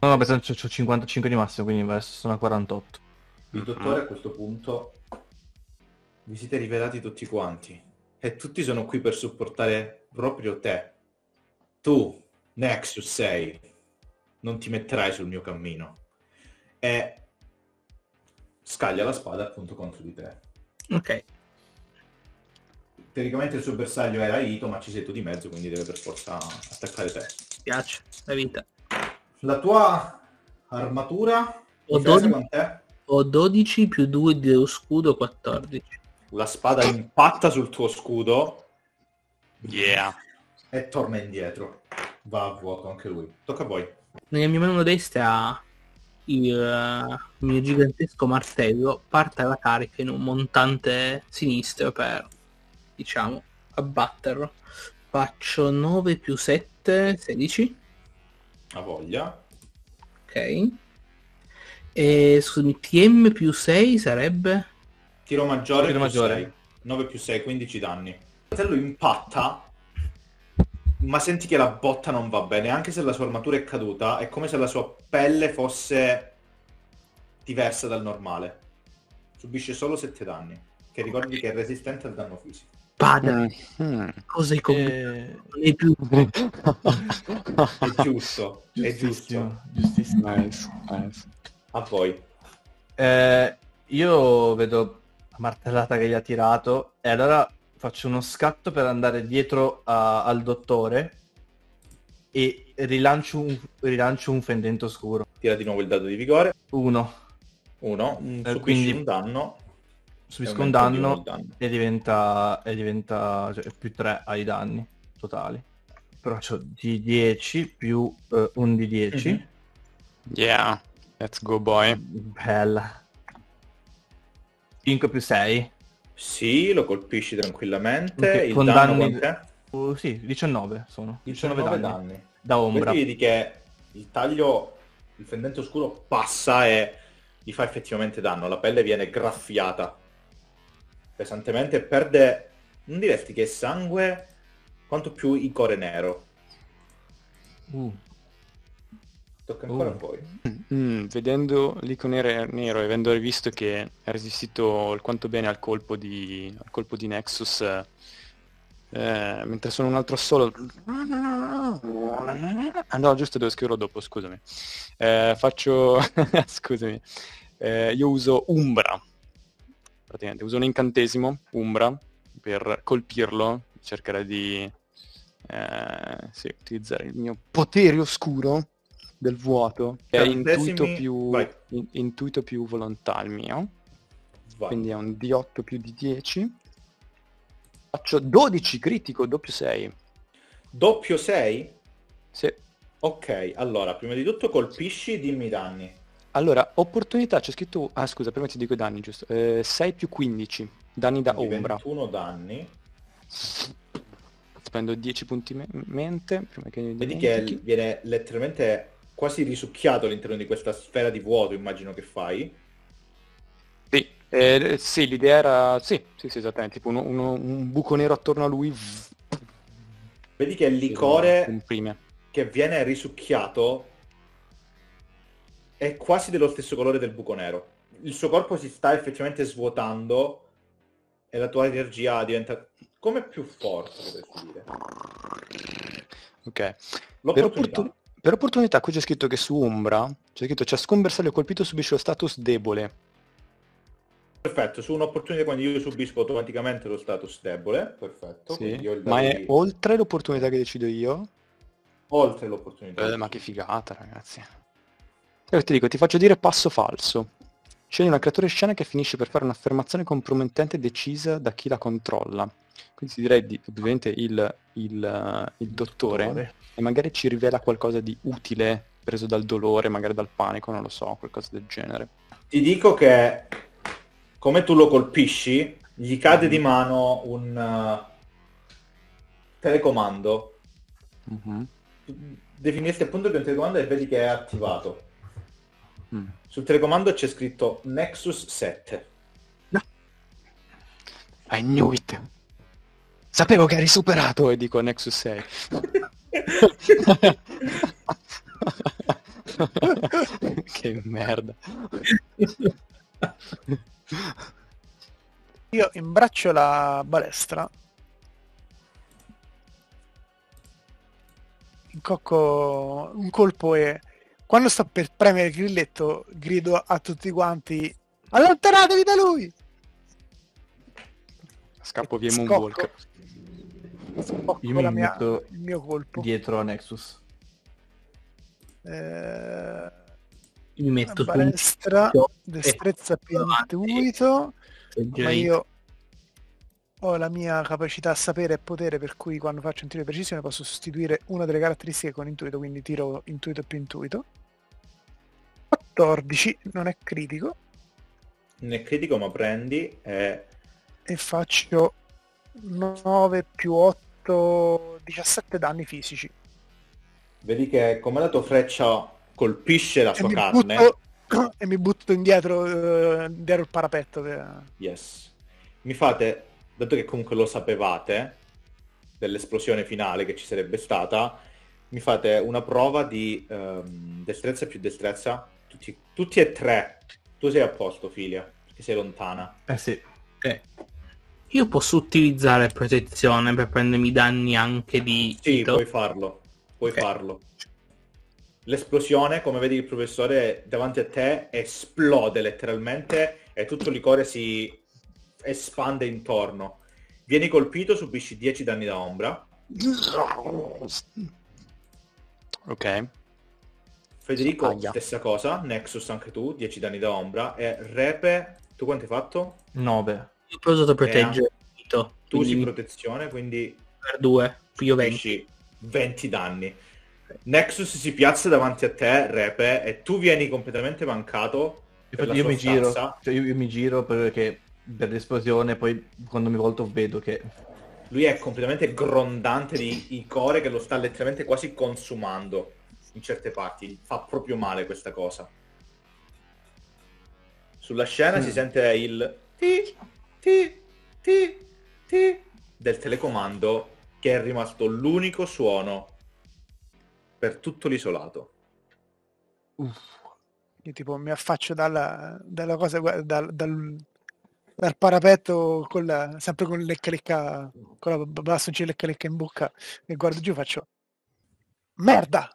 No, no, ho 55 di massimo, quindi adesso sono a 48. Il dottore a questo punto vi siete rivelati tutti quanti e tutti sono qui per supportare proprio te. Tu, Nexus 6, non ti metterai sul mio cammino e scaglia la spada appunto contro di te. Ok, Teoricamente il suo bersaglio era Ito, ma ci sei tu di mezzo, quindi deve per forza attaccare te. piace, la vita. La tua armatura Ho difesa 12, quant'è? ho 12 più 2 dello scudo, 14. La spada impatta sul tuo scudo Yeah. e torna indietro. Va a vuoto anche lui. Tocca a voi. Nella mia mano destra il eh, mio gigantesco martello parte alla carica in un montante sinistro per, diciamo, abbatterlo. Faccio 9 più 7, 16. A voglia. Ok. E scusami, TM più 6 sarebbe? Tiro maggiore Tiro più maggiore. 6. 9 più 6, 15 danni. Il fratello impatta, ma senti che la botta non va bene. Anche se la sua armatura è caduta, è come se la sua pelle fosse diversa dal normale. Subisce solo 7 danni. Che ricordi che è resistente al danno fisico. Padre, Mm. cosa hai combinato? E... Non è più... [laughs] È giusto, è giusto. Giustissimo, nice, nice. A voi. Eh, io vedo martellata che gli ha tirato e allora faccio uno scatto per andare dietro a- al dottore e rilancio un, rilancio un fendente scuro. Tira di nuovo il dado di vigore. Uno. 1. Eh, quindi- un danno. Subisco un uno danno danno. e diventa, e diventa cioè, più 3 ai danni totali. Però c'ho di 10 più eh, un di 10. Mhm. Yeah, let's go boy. Bella. 5 più 6. Sì, lo colpisci tranquillamente. Ok, il con danno danni-? Uh, sì, 19 sono. 19 danni. danni. Da ombra. Quindi vedi che il taglio, il fendente oscuro passa e gli fa effettivamente danno. La pelle viene graffiata pesantemente perde, non diresti che sangue, quanto più icore nero. Uh, Tocca ancora Uh. a voi. Mm, vedendo l'iconere nero e avendo visto che ha resistito alquanto bene al colpo di, al colpo di Nexus, eh, mentre sono un altro solo... Ah no, giusto, devo scriverlo dopo, scusami. Eh, faccio... [laughs] scusami. Eh, io uso Umbra. Praticamente uso un incantesimo, Umbra, per colpirlo. Cercherò di... eh, sì, utilizzare il mio potere oscuro del vuoto che è Incantesimi, intuito più, intuito più volontà il mio Vai. quindi è un D8 più di 10 faccio 12 critico doppio 6 Doppio 6? sì. Ok, allora, prima di tutto colpisci, dimmi i danni. allora opportunità c'è scritto ah scusa prima ti dico i danni giusto Eh, 6 più 15 danni da Quindi ombra 21 danni. spendo 10 punti me- mente prima che Vedi che viene letteralmente quasi risucchiato all'interno di questa sfera di vuoto, immagino che fai. Sì, eh, sì, l'idea era... Sì, sì, sì, esattamente, tipo uno- uno- un buco nero attorno a lui. Vedi che il liquore Comprime. che viene risucchiato è quasi dello stesso colore del buco nero. Il suo corpo si sta effettivamente svuotando e la tua energia diventa come più forte, potresti dire. Ok. Per, L'opportunità. opportun- per opportunità qui c'è scritto che su Umbra c'è scritto ciascun bersaglio colpito subisce lo status debole. Perfetto, su un'opportunità quando io subisco automaticamente lo status debole, perfetto. Sì, Ma è di- oltre l'opportunità che decido io? oltre l'opportunità. Eh, ma che figata, ragazzi. Io ti dico, ti faccio dire passo falso. Scegli una creatura in scena che finisce per fare un'affermazione compromettente decisa da chi la controlla. Quindi ti direi di, ovviamente il, il, il dottore, Dottore. e magari ci rivela qualcosa di utile preso dal dolore, magari dal panico, non lo so, qualcosa del genere. Ti dico che come tu lo colpisci, gli cade di mano un uh, telecomando. Mhm. Definirsi appunto che un telecomando e vedi che è attivato. Mm. Sul telecomando c'è scritto Nexus 7. I knew it. Sapevo che eri superato e dico Nexus 6. [laughs] che merda. Io imbraccio la balestra. Incocco un colpo e quando sto per premere il grilletto grido a tutti quanti allontanatevi da lui! Scappo via Scocco. Io mi la mia- metto il mio colpo. dietro a Nexus. Eh, Mi metto picchio destrezza più intuito, ma io ho la mia capacità sapere e potere per cui quando faccio un tiro di precisione posso sostituire una delle caratteristiche con intuito, quindi tiro intuito più intuito. 14, non è critico, Non è critico ma prendi e e faccio 9 più 8, 17 danni fisici. vedi che come la tua freccia colpisce la E sua mi, carne. butto, [clears throat] e mi butto indietro, eh, dietro il parapetto. per- Yes. Mi fate, dato che comunque lo sapevate, dell'esplosione finale che ci sarebbe stata, mi fate una prova di ehm, destrezza più destrezza, tutti, tutti e tre. Tu sei a posto, Filia, perché sei lontana. Eh sì. Ok. Io posso utilizzare protezione per prendermi danni anche di Sì, puoi farlo, puoi Ok. farlo. L'esplosione, come vedi il professore davanti a te, esplode letteralmente e tutto il liquore si espande intorno. Vieni colpito, subisci 10 danni da ombra. Ok. Federico, Aia. stessa cosa. Nexus anche tu, 10 danni da ombra. E Repe, tu quanti hai fatto? 9. Io ho usato proteggere Ito, Tu usi protezione, quindi per due, io 20. subisci 20 danni. Nexus si piazza davanti a te, Repe, e tu vieni completamente mancato. Infatti io mi giro, cioè io, io mi giro perché per l'esplosione poi quando mi volto vedo che Lui è completamente grondante di icore che lo sta letteralmente quasi consumando in certe parti. Fa proprio male questa cosa. Sulla scena si sente il ti ti ti del telecomando che è rimasto l'unico suono per tutto l'isolato. Io tipo mi affaccio dalla, dalla cosa, dal, dal, dal parapetto con la- sempre con il lecca lecca, con la bastoncina lecca lecca in bocca e guardo giù e faccio merda!